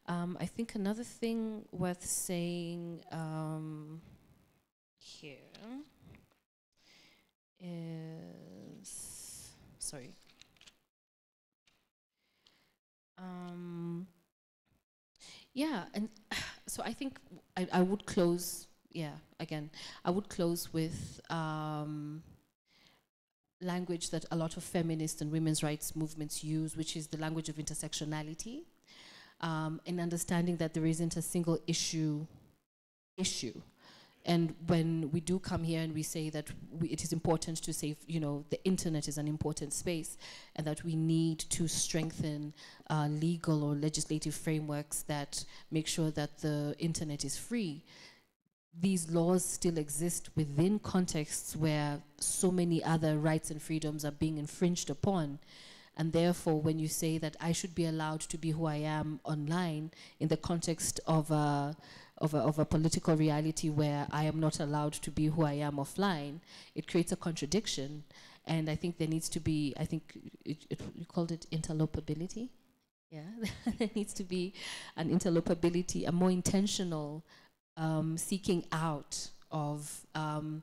Um, I think another thing worth saying um, here is sorry. Um, yeah, and so I think I, I would close. Yeah, again, I would close with um, language that a lot of feminist and women's rights movements use, which is the language of intersectionality, um, and understanding that there isn't a single issue issue. And when we do come here and we say that we, it is important to say, you know, the internet is an important space, and that we need to strengthen uh, legal or legislative frameworks that make sure that the internet is free, these laws still exist within contexts where so many other rights and freedoms are being infringed upon. And therefore, when you say that I should be allowed to be who I am online in the context of a, of a, of a political reality where I am not allowed to be who I am offline, it creates a contradiction. And I think there needs to be, I think it, it, you called it interlopability. Yeah, there needs to be an interlopability, a more intentional um, seeking out of um,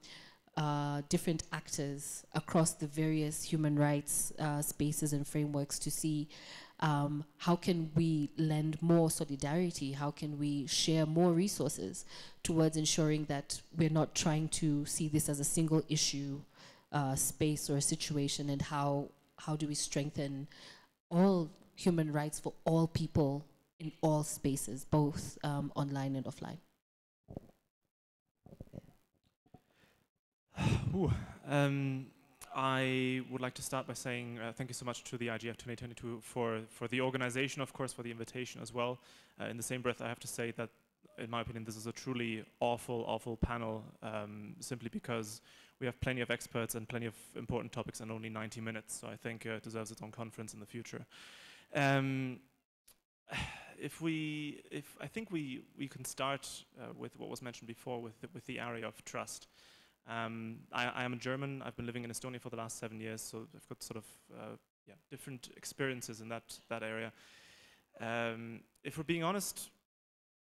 uh, different actors across the various human rights uh, spaces and frameworks to see um, how can we lend more solidarity, how can we share more resources towards ensuring that we're not trying to see this as a single issue uh, space or a situation, and how how do we strengthen all human rights for all people in all spaces, both um, online and offline. Ooh, um, I would like to start by saying uh, thank you so much to the IGF 2022 for, for the organization, of course, for the invitation as well. Uh, in the same breath, I have to say that in my opinion, this is a truly awful, awful panel, um, simply because we have plenty of experts and plenty of important topics and only 90 minutes. So I think uh, it deserves its own conference in the future. Um, if we, if I think we, we can start uh, with what was mentioned before with the, with the area of trust. Um, I, I, am a German. I've been living in Estonia for the last seven years, so I've got sort of uh, yeah, different experiences in that that area. Um, if we're being honest,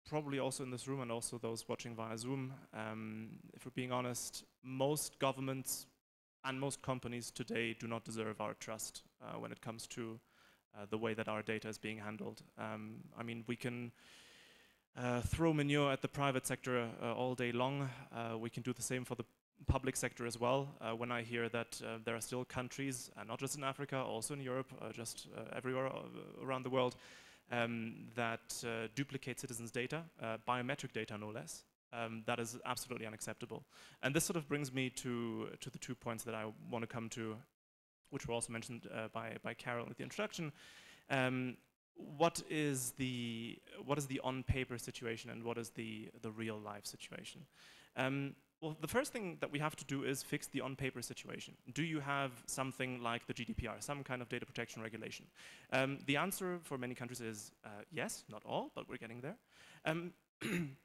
probably also in this room and also those watching via Zoom, um, if we're being honest, most governments and most companies today do not deserve our trust uh, when it comes to uh, the way that our data is being handled. Um, I mean, we can uh, throw manure at the private sector uh, all day long. Uh, we can do the same for the public sector as well. Uh, when I hear that there are still countries, and not just in Africa, also in Europe, just everywhere around the world, um, that duplicate citizens' data, biometric data no less, um, that is absolutely unacceptable. And this sort of brings me to, to the two points that I want to come to which were also mentioned uh, by, by Carol at the introduction. Um, what is the what is the on paper situation and what is the the real life situation? Um, well, the first thing that we have to do is fix the on paper situation. Do you have something like the GDPR, some kind of data protection regulation? Um, the answer for many countries is uh, yes, not all, but we're getting there. Um,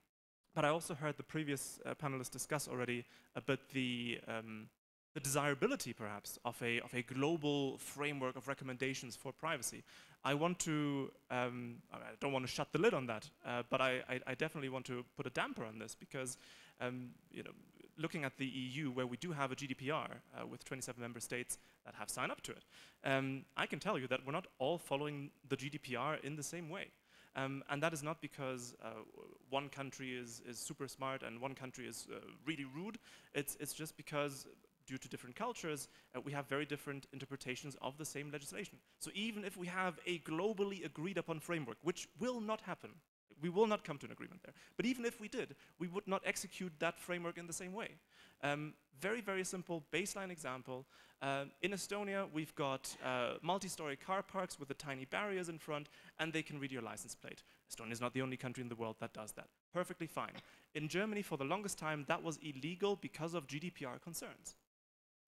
but I also heard the previous uh, panelists discuss already about the um, the desirability, perhaps, of a, of a global framework of recommendations for privacy. I want to, um, I don't want to shut the lid on that, uh, but I, I, I, definitely want to put a damper on this because, um, you know, looking at the EU, where we do have a GDPR uh, with 27 member states that have signed up to it, um, I can tell you that we're not all following the GDPR in the same way. Um, and that is not because uh, one country is, is super smart and one country is uh, really rude. It's, it's just because due to different cultures, uh, we have very different interpretations of the same legislation. So even if we have a globally agreed upon framework, which will not happen, we will not come to an agreement there. But even if we did, we would not execute that framework in the same way. Um, very, very simple baseline example. Uh, in Estonia, we've got uh, multi-story car parks with the tiny barriers in front, and they can read your license plate. Estonia is not the only country in the world that does that. Perfectly fine. In Germany, for the longest time, that was illegal because of GDPR concerns.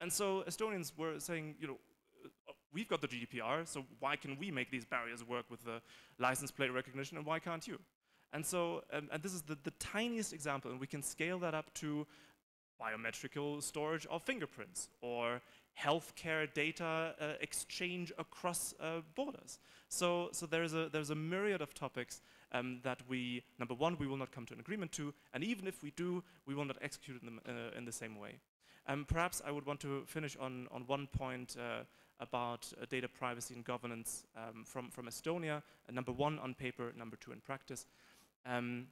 And so Estonians were saying, you know, uh, we've got the GDPR, so why can we make these barriers work with the license plate recognition and why can't you? And so, um, and this is the, the tiniest example, and we can scale that up to biometrical storage of fingerprints or healthcare data uh, exchange across uh, borders. So, so there's, a, there's a myriad of topics um, that we, number one, we will not come to an agreement to, and even if we do, we will not execute them uh, in the same way. Um, perhaps I would want to finish on, on one point uh, about uh, data privacy and governance um, from, from Estonia. Uh, number one on paper, number two in practice. Um,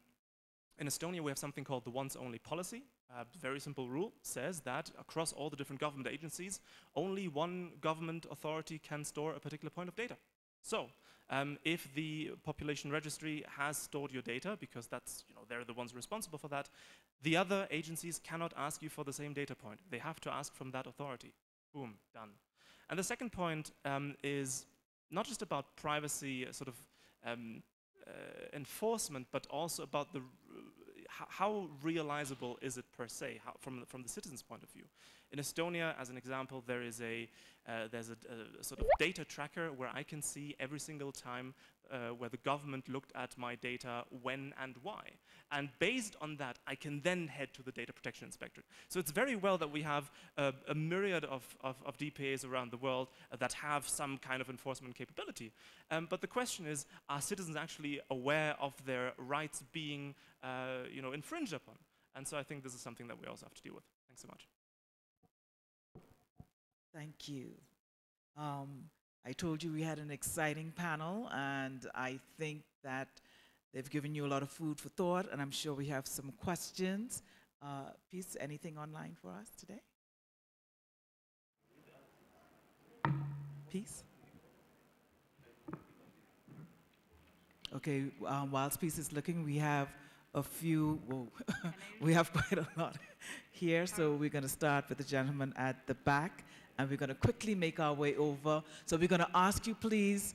in Estonia, we have something called the once only policy. A very simple rule says that across all the different government agencies, only one government authority can store a particular point of data. So, um, if the population registry has stored your data, because that's, you know, they're the ones responsible for that, the other agencies cannot ask you for the same data point. They have to ask from that authority. Boom, done. And the second point um, is not just about privacy uh, sort of um, Uh, enforcement, but also about the uh, how realizable is it per se, how, from, from the citizen's point of view? In Estonia, as an example, there is a, uh, there's a, a, sort of data tracker where I can see every single time uh, where the government looked at my data, when and why. And based on that, I can then head to the data protection inspector. So it's very well that we have a, a myriad of, of, of, DPAs around the world uh, that have some kind of enforcement capability. Um, but the question is, are citizens actually aware of their rights being uh, you know, infringed upon? And so I think this is something that we also have to deal with. Thanks so much. Thank you. Um, I told you we had an exciting panel, and I think that they've given you a lot of food for thought, and I'm sure we have some questions. Uh, Peace, anything online for us today? Peace? Okay, um, whilst Peace is looking, we have a few, we have quite a lot here, so we're going to start with the gentleman at the back and we're going to quickly make our way over. So we're going to ask you, please,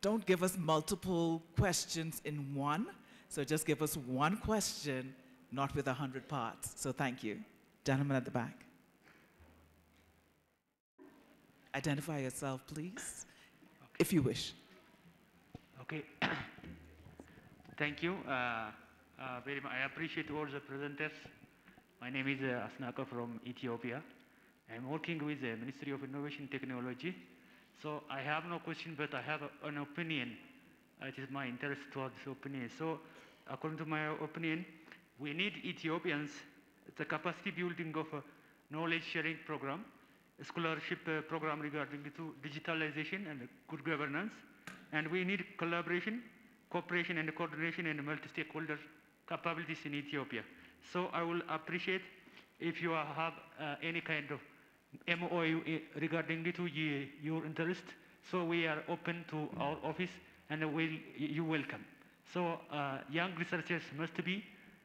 don't give us multiple questions in one. So just give us one question, not with a hundred parts. So thank you. Gentlemen at the back. Identify yourself, please, if you wish. Okay. Thank you. Uh, uh, very much. I appreciate all the presenters. My name is uh, Asnaka from Ethiopia. I'm working with the Ministry of Innovation Technology. So I have no question, but I have an opinion. it is my interest towards this opinion. So according to my opinion, we need Ethiopians, the capacity building of a knowledge sharing program, a scholarship uh, program regarding to digitalization and good governance. And we need collaboration, cooperation and coordination and multi-stakeholder capabilities in Ethiopia. So I will appreciate if you have uh, any kind of MOU uh, regarding to your interest. So we are open to our office and we'll, you welcome. So uh, young researchers must be,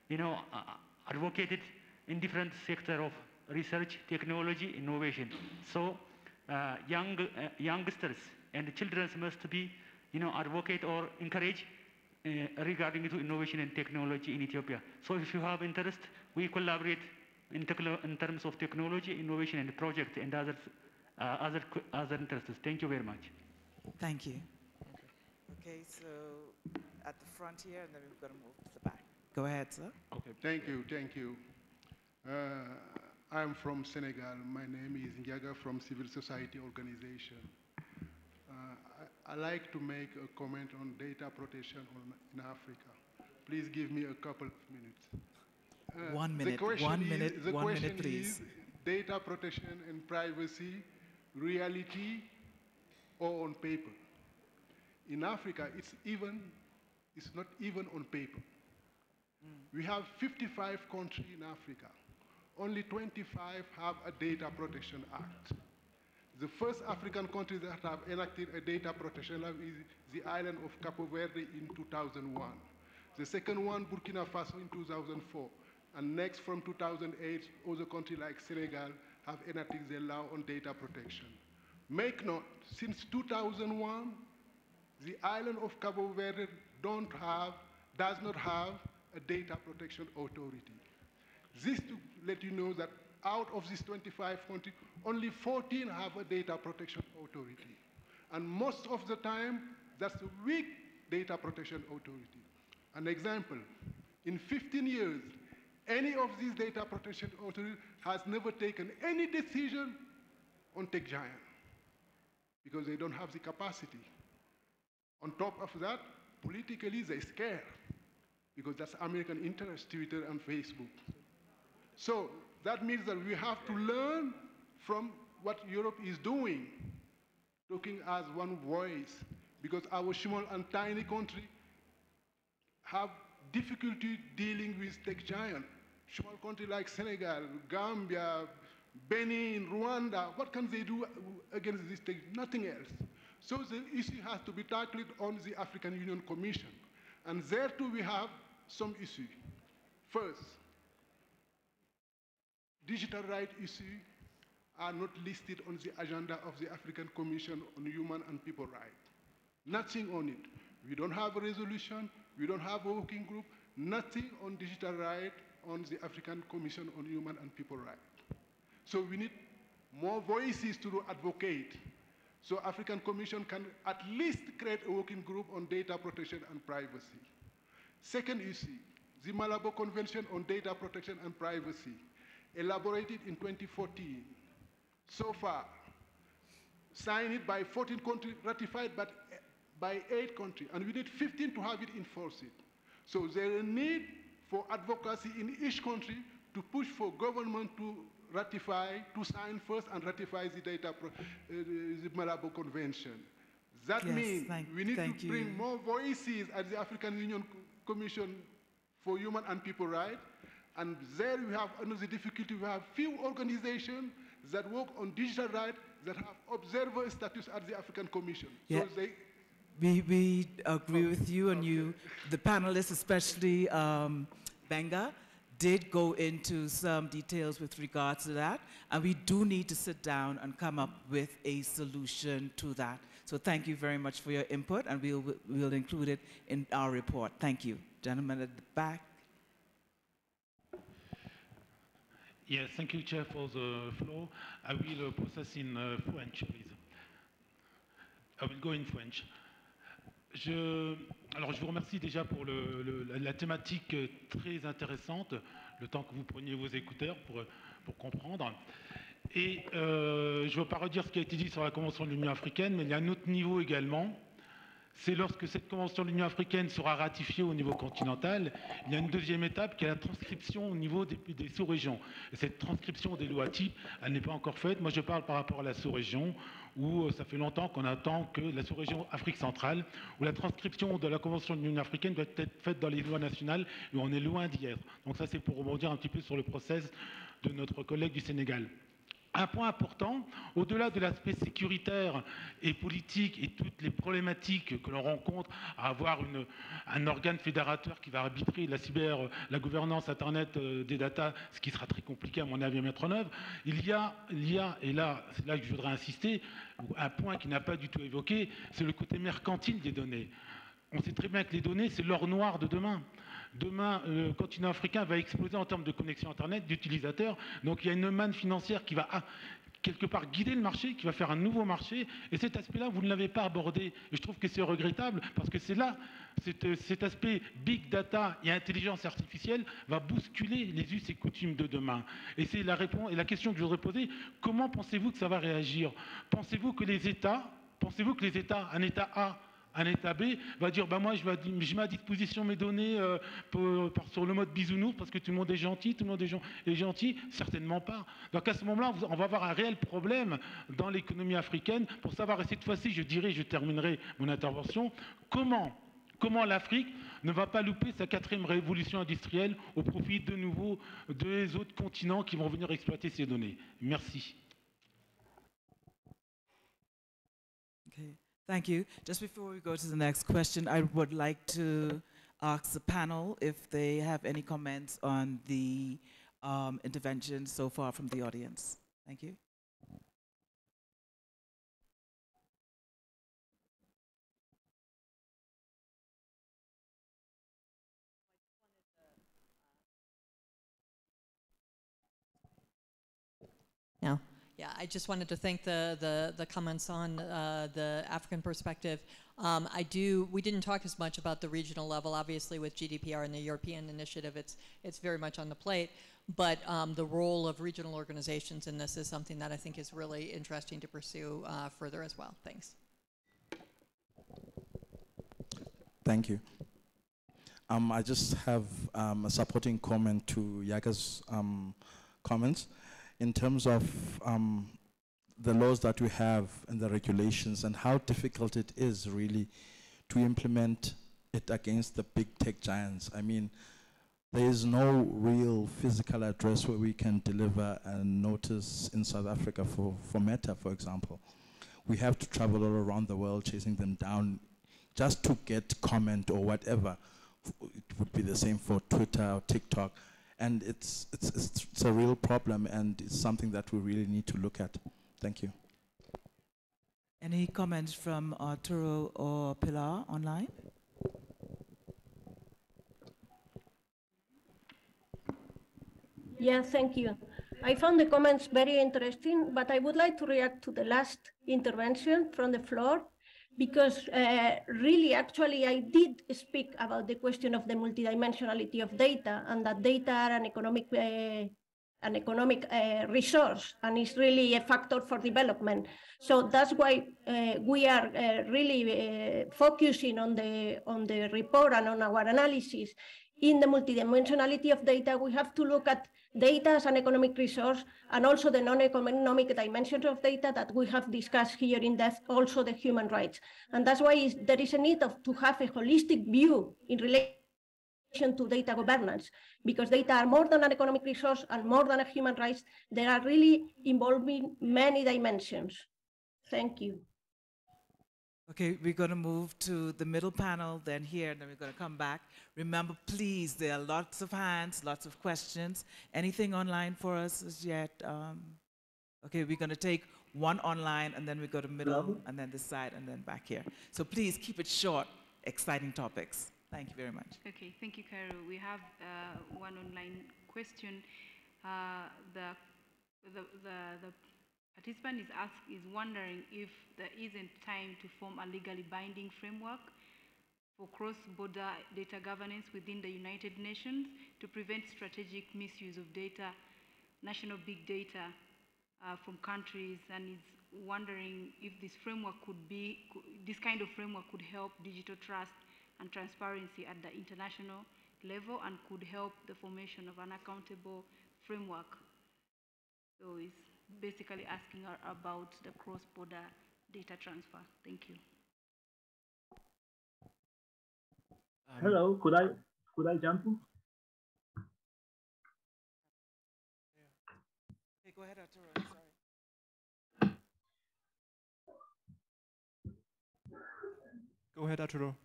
you know, uh, advocated in different sector of research, technology, innovation. So uh, young uh, youngsters and children must be, you know, advocate or encourage uh, regarding to innovation and technology in Ethiopia. So if you have interest, we collaborate in, in terms of technology, innovation, and project and other, uh, other, other interests. Thank you very much. Thank you. Okay, so at the front here, and then we've got to move to the back. Go ahead, sir. Okay, thank you, thank you. Uh, I'm from Senegal. My name is Ndiaga from Civil Society Organization. Uh, I, I like to make a comment on data protection on, in Africa. Please give me a couple of minutes. Uh, One minute, one is- minute, the one question minute, please. is data protection and privacy, reality, or on paper. In Africa, it's even, it's not even on paper. We have 55 countries in Africa. Only 25 have a Data Protection Act. The first African country that have enacted a data protection act is the island of Cape Verde in 2001. The second one, Burkina Faso in 2004. And next from 2008, other countries like Senegal have enacted the law on data protection. Make note, since 2001, the island of Cabo Verde don't have, does not have a data protection authority. This to let you know that out of these 25 countries, only 14 have a data protection authority. And most of the time, that's a weak data protection authority. An example, in 15 years, any of these data protection authorities has never taken any decision on tech giant because they don't have the capacity. On top of that, politically they scare because that's American interest, Twitter and Facebook. So that means that we have to learn from what Europe is doing, talking as one voice, because our small and tiny country have difficulty dealing with tech giant. Small country like Senegal, Gambia, Benin, Rwanda, what can they do against this tech? Nothing else. So the issue has to be tackled on the African Union Commission. And there too we have some issue. First, digital rights issues are not listed on the agenda of the African Commission on Human and People Rights. Nothing on it. We don't have a resolution, we don't have a working group, nothing on digital rights on the African Commission on Human and People Rights. So we need more voices to advocate. So African Commission can at least create a working group on data protection and privacy. Second issue, the Malabo Convention on Data Protection and Privacy, elaborated in 2014. So far, signed by 14 countries, ratified by, by eight countries, and we need 15 to have it enforced. So there is a need for advocacy in each country to push for government to ratify, to sign first and ratify the data, pro, uh, the Malabo Convention. That Yes, means thank- we need to bring you. more voices at the African Union Commission for Human and People Rights. And there we have another difficulty. We have few organizations that work on digital rights that have observer status at the African Commission. Yeah. So they, We, we agree with you, and you, the panelists, especially um, Gbenga, did go into some details with regards to that, and we do need to sit down and come up with a solution to that. So thank you very much for your input, and we'll, we'll include it in our report. Thank you. Gentlemen at the back. Yes, thank you, Chair, for the floor. I will uh, process in uh, French, please. I will go in French. Je, alors, je vous remercie déjà pour la, thématique très intéressante, le temps que vous preniez vos écouteurs pour, comprendre. Et euh, je ne veux pas redire ce qui a été dit sur la Convention de l'Union africaine, mais il y a un autre niveau également. C'est lorsque cette Convention de l'Union africaine sera ratifiée au niveau continental, il y a une deuxième étape qui est la transcription au niveau des, des sous-régions. Et cette transcription des lois types, elle n'est pas encore faite. Moi, je parle par rapport à la sous-région, où euh, ça fait longtemps qu'on attend que la sous-région Afrique centrale, où la transcription de la Convention de l'Union africaine doit être faite dans les lois nationales, et on est loin d'y être. Donc ça, c'est pour rebondir un petit peu sur le process de notre collègue du Sénégal. Un point important, au-delà de l'aspect sécuritaire et politique et toutes les problématiques que l'on rencontre à avoir un organe fédérateur qui va arbitrer la cyber, la gouvernance Internet euh, des data, ce qui sera très compliqué à mon avis à mettre en œuvre, il y a, il y a et là, c'est là que je voudrais insister, un point qui n'a pas du tout évoqué, c'est le côté mercantile des données. On sait très bien que les données, c'est l'or noir de demain. Demain, le continent africain va exploser en termes de connexion Internet, d'utilisateurs. Donc il y a une manne financière qui va ah, quelque part guider le marché, qui va faire un nouveau marché. Et cet aspect-là, vous ne l'avez pas abordé. Et je trouve que c'est regrettable parce que c'est là, cet, cet, aspect big data et intelligence artificielle va bousculer les us et coutumes de demain. Et c'est la et la question que je voudrais poser comment pensez-vous que ça va réagir? Pensez-vous que les États, pensez-vous que les États, un État A un État B va dire bah moi je, vais, mets à disposition mes données euh, pour, sur le mode bisounours parce que tout le monde est gentil, tout le monde est, est gentil, certainement pas. Donc à ce moment-là, on va avoir un réel problème dans l'économie africaine pour savoir, et cette fois-ci je dirais, je terminerai mon intervention, comment, comment l'Afrique ne va pas louper sa quatrième révolution industrielle au profit de nouveau des autres continents qui vont venir exploiter ces données. Merci. Thank you. Just before we go to the next question, I would like to ask the panel if they have any comments on the um, intervention so far from the audience. Thank you. Yeah, I just wanted to thank the, the, the comments on uh, the African perspective. Um, I do, we didn't talk as much about the regional level, obviously with GDPR and the European initiative, it's, it's very much on the plate, but um, the role of regional organizations in this is something that I think is really interesting to pursue uh, further as well. Thanks. Thank you. Um, I just have um, a supporting comment to Ndiaga's um, comments in terms of um, the laws that we have and the regulations and how difficult it is really to implement it against the big tech giants. I mean, there is no real physical address where we can deliver a notice in South Africa for, for Meta, for example. We have to travel all around the world chasing them down just to get comment or whatever. It would be the same for Twitter or TikTok and it's, it's, it's, it's, a real problem and it's something that we really need to look at. Thank you. Any comments from Arturo or Pilar online? Yeah, thank you. I found the comments very interesting, but I would like to react to the last intervention from the floor because uh, really, actually, I did speak about the question of the multidimensionality of data and that data are an economic, uh, an economic uh, resource and is really a factor for development. So that's why uh, we are uh, really uh, focusing on the on the report and on our analysis. In the multidimensionality of data, we have to look at data as an economic resource, and also the non-economic dimensions of data that we have discussed here in depth, also the human rights. And that's why there is a need of, to have a holistic view in relation to data governance, because data are more than an economic resource and more than a human rights. They are really involving many dimensions. Thank you. Okay, we're going to move to the middle panel, then here, and then we're going to come back. Remember, please, there are lots of hands, lots of questions. Anything online for us as yet? Um, okay, we're going to take one online, and then we go to middle, and then this side, and then back here. So please keep it short, exciting topics. Thank you very much. Okay, thank you, Cairo. We have uh, one online question. Uh, the, the, the, the participant is ask, is wondering if there isn't time to form a legally binding framework for cross-border data governance within the United Nations to prevent strategic misuse of data, national big data uh, from countries, and is wondering if this framework could be, this kind of framework could help digital trust and transparency at the international level and could help the formation of an accountable framework. So it's basically asking her about the cross-border data transfer. Thank you. Um, Hello, could I could I jump in? Okay, go ahead, Arturo. Sorry. Go ahead, Arturo.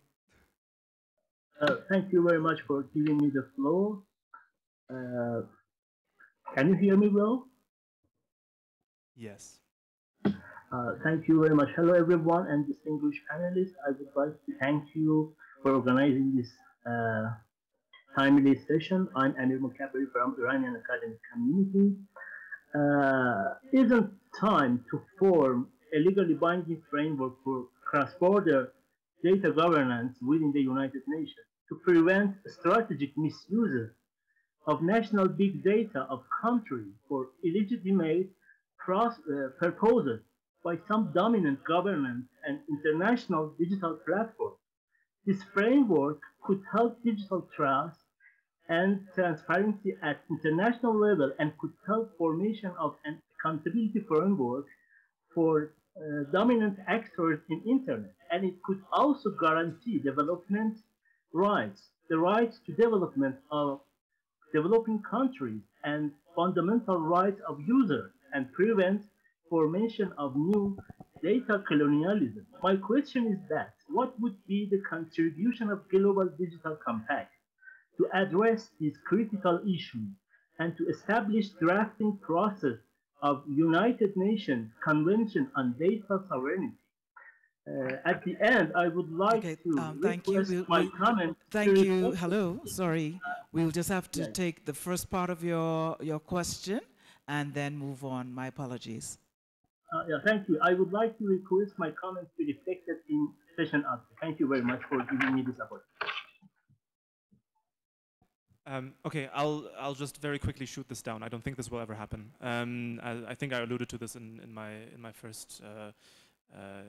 Uh, thank you very much for giving me the floor. Uh, can you hear me well? Yes. Uh, thank you very much. Hello, everyone, and distinguished panelists. I would like to thank you for organizing this uh, timely session. I'm Amir Mokabberi from Iranian academic community. Uh, isn't time to form a legally binding framework for cross-border data governance within the United Nations to prevent strategic misuse of national big data of country for illegitimate uh, purposes by some dominant government and international digital platforms. This framework could help digital trust and transparency at international level and could help formation of an accountability framework for uh, dominant actors in internet and it could also guarantee development rights the rights to development of developing countries and fundamental rights of users and prevent formation of new data colonialism my question is that what would be the contribution of global digital compact to address these critical issues and to establish drafting process of United Nations Convention on Data Sovereignty. Uh, at the end, I would like Okay, to um, thank you. We'll- my we'll- comment. Thank you. Hello. Sorry. We'll just have to Yes. take the first part of your, your question and then move on. My apologies. Uh, yeah, thank you. I would like to request my comments to be reflected in session after. Thank you very much for giving me this opportunity. Um, okay, I'll I'll just very quickly shoot this down. I don't think this will ever happen. Um, I, I think I alluded to this in, in my in my first uh,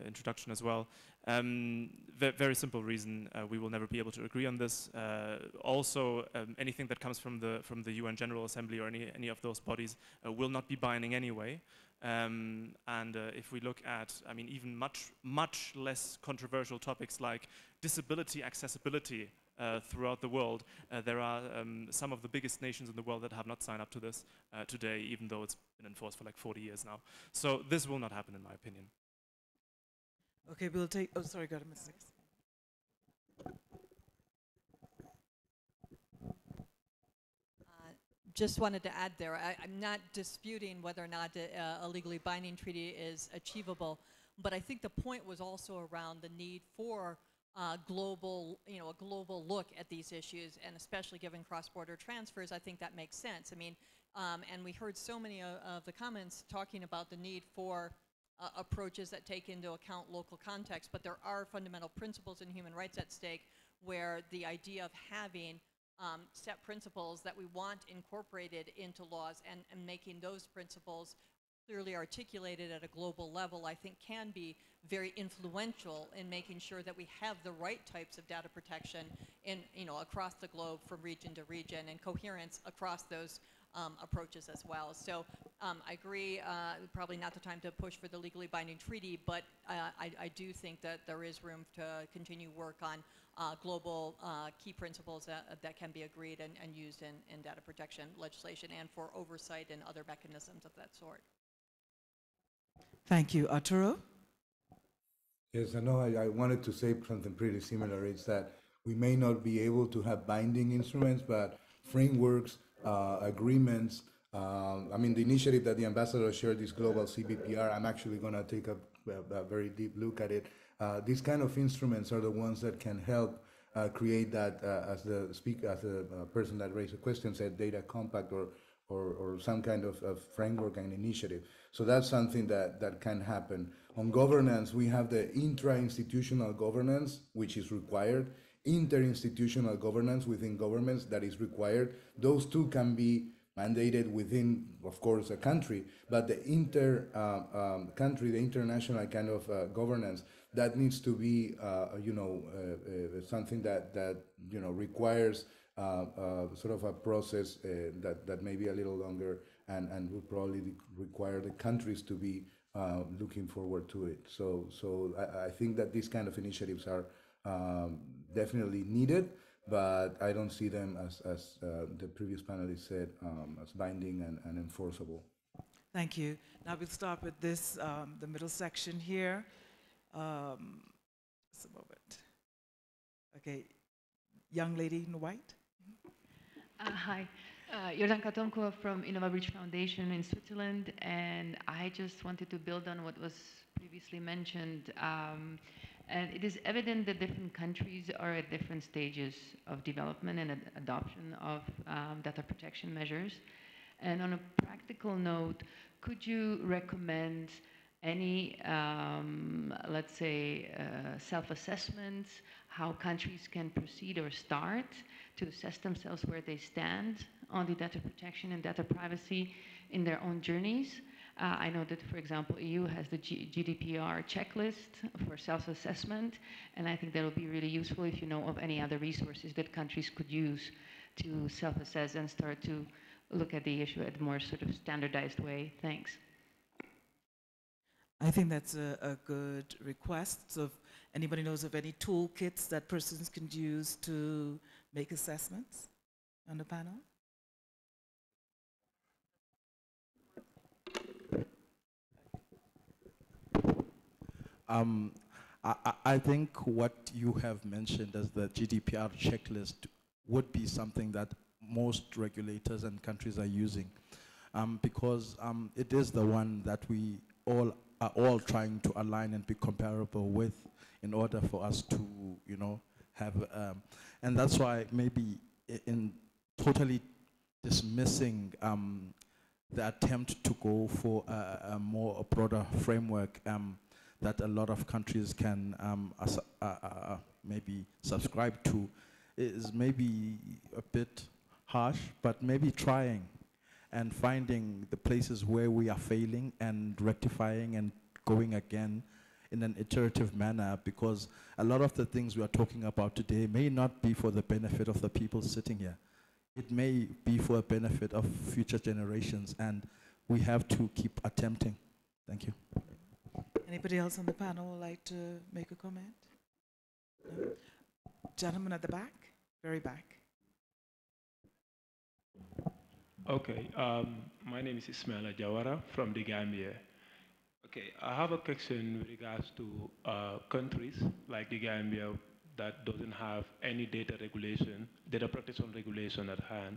introduction as well. Um, very simple reason uh, we will never be able to agree on this. Uh, also, um, anything that comes from the from the UN General Assembly or any any of those bodies uh, will not be binding anyway. Um, and uh, if we look at, I mean, even much much less controversial topics like disability accessibility uh, throughout the world. Uh, there are um, some of the biggest nations in the world that have not signed up to this uh, today, even though it's been enforced for like 40 years now. So this will not happen, in my opinion. Okay, we'll take. Oh, sorry, go ahead, Ms. Hicks. just wanted to add there, I, I'm not disputing whether or not a, a legally binding treaty is achievable, but I think the point was also around the need for uh, global, you know, a global look at these issues, and especially given cross-border transfers, I think that makes sense. I mean, um, and we heard so many of, of the comments talking about the need for uh, approaches that take into account local context, but there are fundamental principles in human rights at stake where the idea of having um, set principles that we want incorporated into laws and, and making those principles clearly articulated at a global level, I think can be very influential in making sure that we have the right types of data protection in, you know, across the globe from region to region and coherence across those um, approaches as well. So um, I agree, uh, probably not the time to push for the legally binding treaty, but uh, I, I do think that there is room to continue work on uh, global uh, key principles that, that can be agreed and, and used in, in data protection legislation and for oversight and other mechanisms of that sort. Thank you. Arturo? Yes, I know. I, I wanted to say something pretty similar. It's that we may not be able to have binding instruments, but frameworks, uh, agreements. Um, I mean, the initiative that the ambassador shared, this global CBPR, I'm actually going to take a, a, a very deep look at it. Uh, these kind of instruments are the ones that can help uh, create that, uh, as the speaker, as the uh, person that raised the question said, data compact or or, or some kind of, of framework and initiative. So that's something that, that can happen. On governance, we have the intra-institutional governance, which is required, interinstitutional governance within governments that is required. Those two can be mandated within, of course, a country, but the inter uh, um, country, the international kind of uh, governance, that needs to be, uh, you know, uh, uh, something that that you know requires uh, sort of a process that, that may be a little longer and, and will probably require the countries to be looking forward to it. So, so I, I, think that these kind of initiatives are um, definitely needed, but I don't see them as, as uh, the previous panelists said, um, as binding and, and enforceable. Thank you. Now we'll start with this, um, the middle section here. Um, just a moment. Okay, young lady in white. Uh, hi, uh, Jordanka Tomkova from InnovaBridge Foundation in Switzerland, and I just wanted to build on what was previously mentioned. Um, and it is evident that different countries are at different stages of development and ad adoption of um, data protection measures. And on a practical note, could you recommend any, um, let's say, uh, self-assessments, how countries can proceed or start to assess themselves where they stand on the data protection and data privacy in their own journeys. Uh, I know that, for example, EU has the G GDPR checklist for self-assessment, and I think that will be really useful if you know of any other resources that countries could use to self-assess and start to look at the issue in a more sort of standardized way. Thanks. I think that's a, a good request. So if anybody knows of any toolkits that persons can use to make assessments on the panel? Um, I, I think what you have mentioned as the GDPR checklist would be something that most regulators and countries are using. Um, because um, it is the one that we all are all trying to align and be comparable with in order for us to, you know, have, um, and that's why maybe in totally dismissing um, the attempt to go for a, a more a broader framework um, that a lot of countries can um, uh, uh, uh, maybe subscribe to is maybe a bit harsh, but maybe trying and finding the places where we are failing and rectifying and going again in an iterative manner because a lot of the things we are talking about today may not be for the benefit of the people sitting here. It may be for the benefit of future generations and we have to keep attempting. Thank you. Anybody else on the panel like to make a comment? No? Gentleman at the back, very back. Okay, um, my name is Ismail Jawara from the Gambia. Okay, I have a question with regards to uh, countries like the Gambia that doesn't have any data regulation, data protection regulation at hand,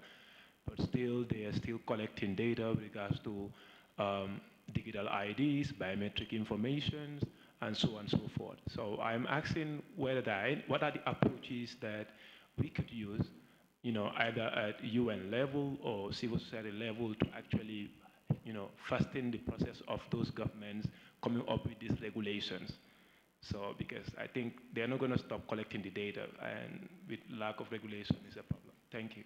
but still they are still collecting data with regards to um, digital IDs, biometric information, and so on and so forth. So I'm asking whether that, what are the approaches that we could use, you know, either at UN level or civil society level to actually you know, fasten the process of those governments coming up with these regulations. So, because I think they're not going to stop collecting the data, and with lack of regulation is a problem. Thank you.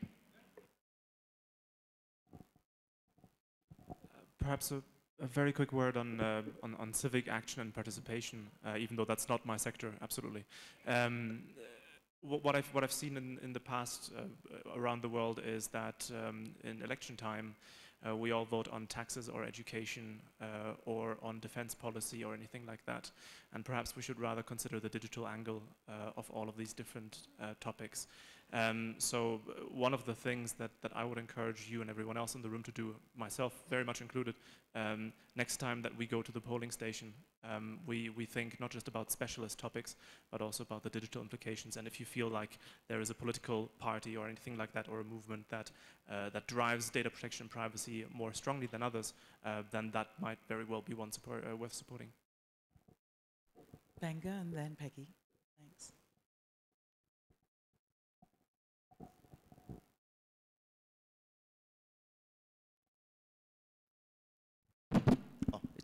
Perhaps a, a, very quick word on, uh, on, on, civic action and participation, uh, even though that's not my sector, absolutely. Um, what I've, what I've seen in, in the past uh, around the world is that um, in election time, uh, we all vote on taxes or education uh, or on defense policy or anything like that. And perhaps we should rather consider the digital angle uh, of all of these different topics. Um, so uh, one of the things that, that I would encourage you and everyone else in the room to do, myself very much included, um, next time that we go to the polling station, um, we, we think not just about specialist topics, but also about the digital implications. And if you feel like there is a political party or anything like that, or a movement that, uh, that drives data protection and privacy more strongly than others, uh, then that might very well be one support, uh, worth supporting. Gbenga and then Peggy.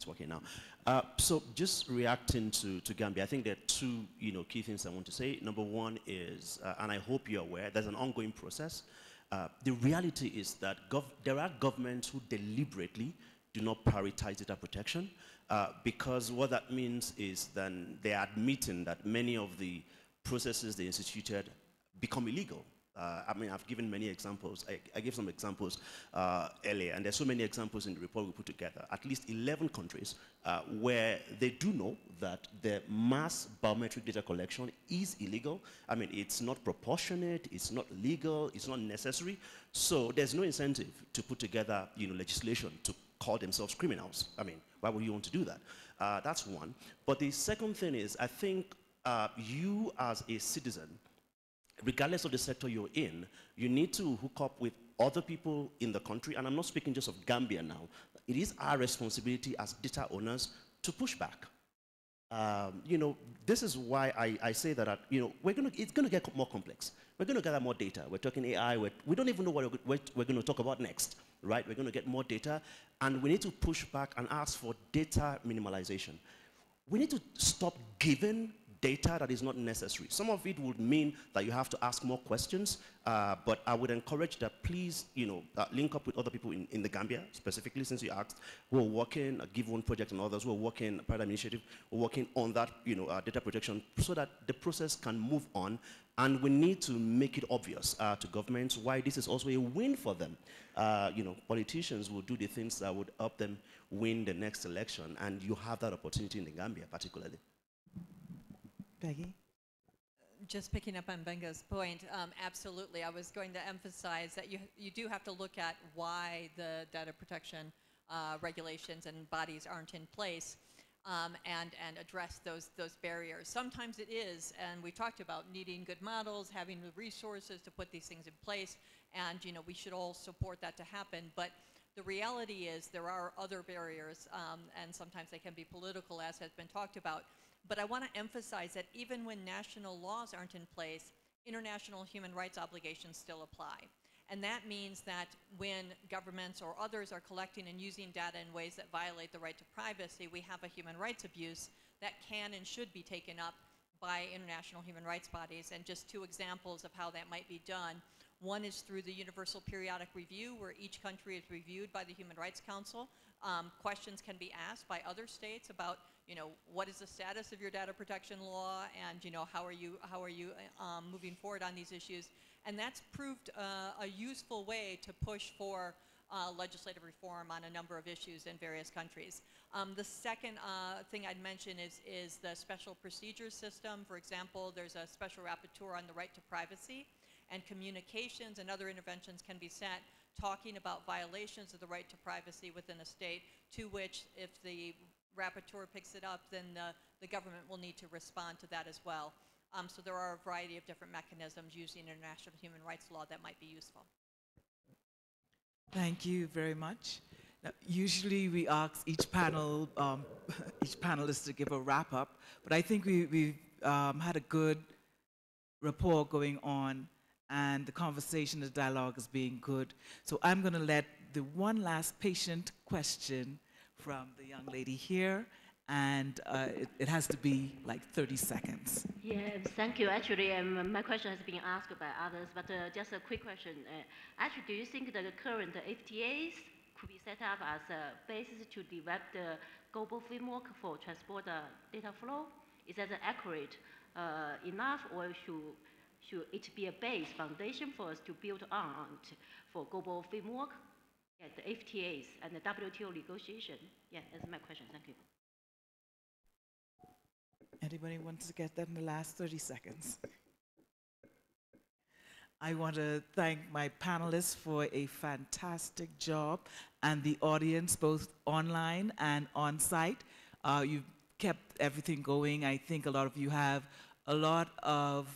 It's working now. Uh, so just reacting to, to Gambia, I think there are two you know, key things I want to say. Number one is, uh, and I hope you're aware, there's an ongoing process. Uh, the reality is that there are governments who deliberately do not prioritize data protection uh, because what that means is then they are admitting that many of the processes they instituted become illegal. Uh, I mean, I've given many examples. I, I gave some examples uh, earlier, and there's so many examples in the report we put together. At least 11 countries uh, where they do know that the mass biometric data collection is illegal. I mean, it's not proportionate, it's not legal, it's not necessary. So there's no incentive to put together, you know, legislation to call themselves criminals. I mean, why would you want to do that? Uh, that's one. But the second thing is, I think uh, you as a citizen regardless of the sector you're in, you need to hook up with other people in the country, and I'm not speaking just of Gambia now. It is our responsibility as data owners to push back. Um, you know, this is why I, I say that, uh, you know, we're gonna, it's going to get more complex. We're going to gather more data. We're talking AI. We're, we do not even know what we're, we're going to talk about next, right? We're going to get more data, and we need to push back and ask for data minimalization. We need to stop giving data that is not necessary. Some of it would mean that you have to ask more questions, uh, but I would encourage that please, you know, uh, link up with other people in, in the Gambia, specifically since you asked, who are working, uh, Give One Project and others who are working, Paradigm Initiative, who are working on that, you know, uh, data protection so that the process can move on and we need to make it obvious uh, to governments why this is also a win for them. Uh, you know, politicians will do the things that would help them win the next election, and you have that opportunity in the Gambia, particularly. Just picking up on Gbenga's point, um, absolutely. I was going to emphasize that you, you do have to look at why the data protection uh, regulations and bodies aren't in place um, and, and address those, those barriers. Sometimes it is, and we talked about needing good models, having the resources to put these things in place, and you know, we should all support that to happen. But the reality is there are other barriers, um, and sometimes they can be political, as has been talked about. But I want to emphasize that even when national laws aren't in place, international human rights obligations still apply. And that means that when governments or others are collecting and using data in ways that violate the right to privacy, we have a human rights abuse that can and should be taken up by international human rights bodies. And just two examples of how that might be done. One is through the Universal Periodic Review, where each country is reviewed by the Human Rights Council. Um, questions can be asked by other states about you know, what is the status of your data protection law and, you know, how are you, how are you um, moving forward on these issues? And that's proved uh, a useful way to push for uh, legislative reform on a number of issues in various countries. Um, the second uh, thing I'd mention is, is the special procedures system. For example, there's a special rapporteur on the right to privacy and communications and other interventions can be sent talking about violations of the right to privacy within a state to which if the rapporteur picks it up, then the, the government will need to respond to that as well. Um, so there are a variety of different mechanisms using international human rights law that might be useful. Thank you very much. Now, usually we ask each panel, um, each panelist to give a wrap up, but I think we, we've um, had a good rapport going on and the conversation, the dialogue is being good. So I'm going to let the one last patient question from the young lady here, and uh, it, it, has to be like 30 seconds. Yeah, thank you. Actually, um, my question has been asked by others, but uh, just a quick question. Uh, actually, do you think the current FTAs could be set up as a basis to develop the global framework for transport data flow? Is that accurate uh, enough, or should, should it be a base foundation for us to build on for global framework? Yeah, the FTAs and the WTO negotiation. Yeah, that's my question. Thank you. Anybody wants to get that in the last 30 seconds? I want to thank my panelists for a fantastic job and the audience, both online and on site. Uh, you've kept everything going. I think a lot of you have a lot of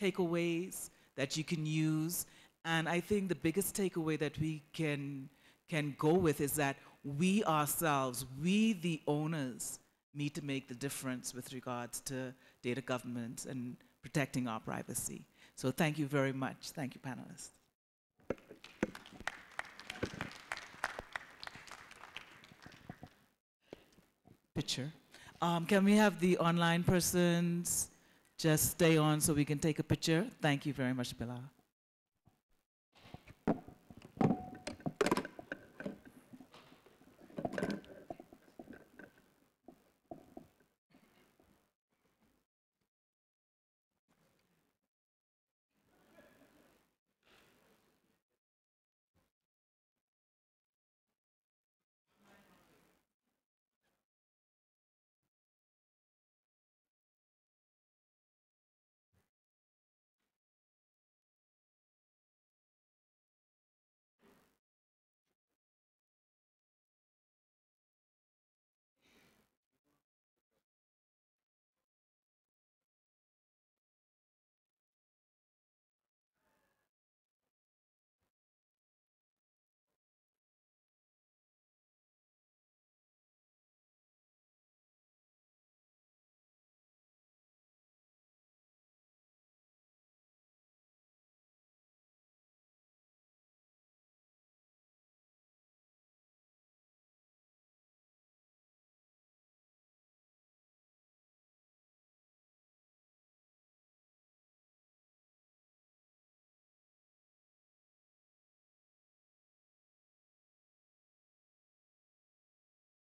takeaways that you can use and I think the biggest takeaway that we can, can go with is that we ourselves, we the owners, need to make the difference with regards to data governance and protecting our privacy. So thank you very much. Thank you, panelists. picture. Um, can we have the online persons just stay on so we can take a picture? Thank you very much, Bilal.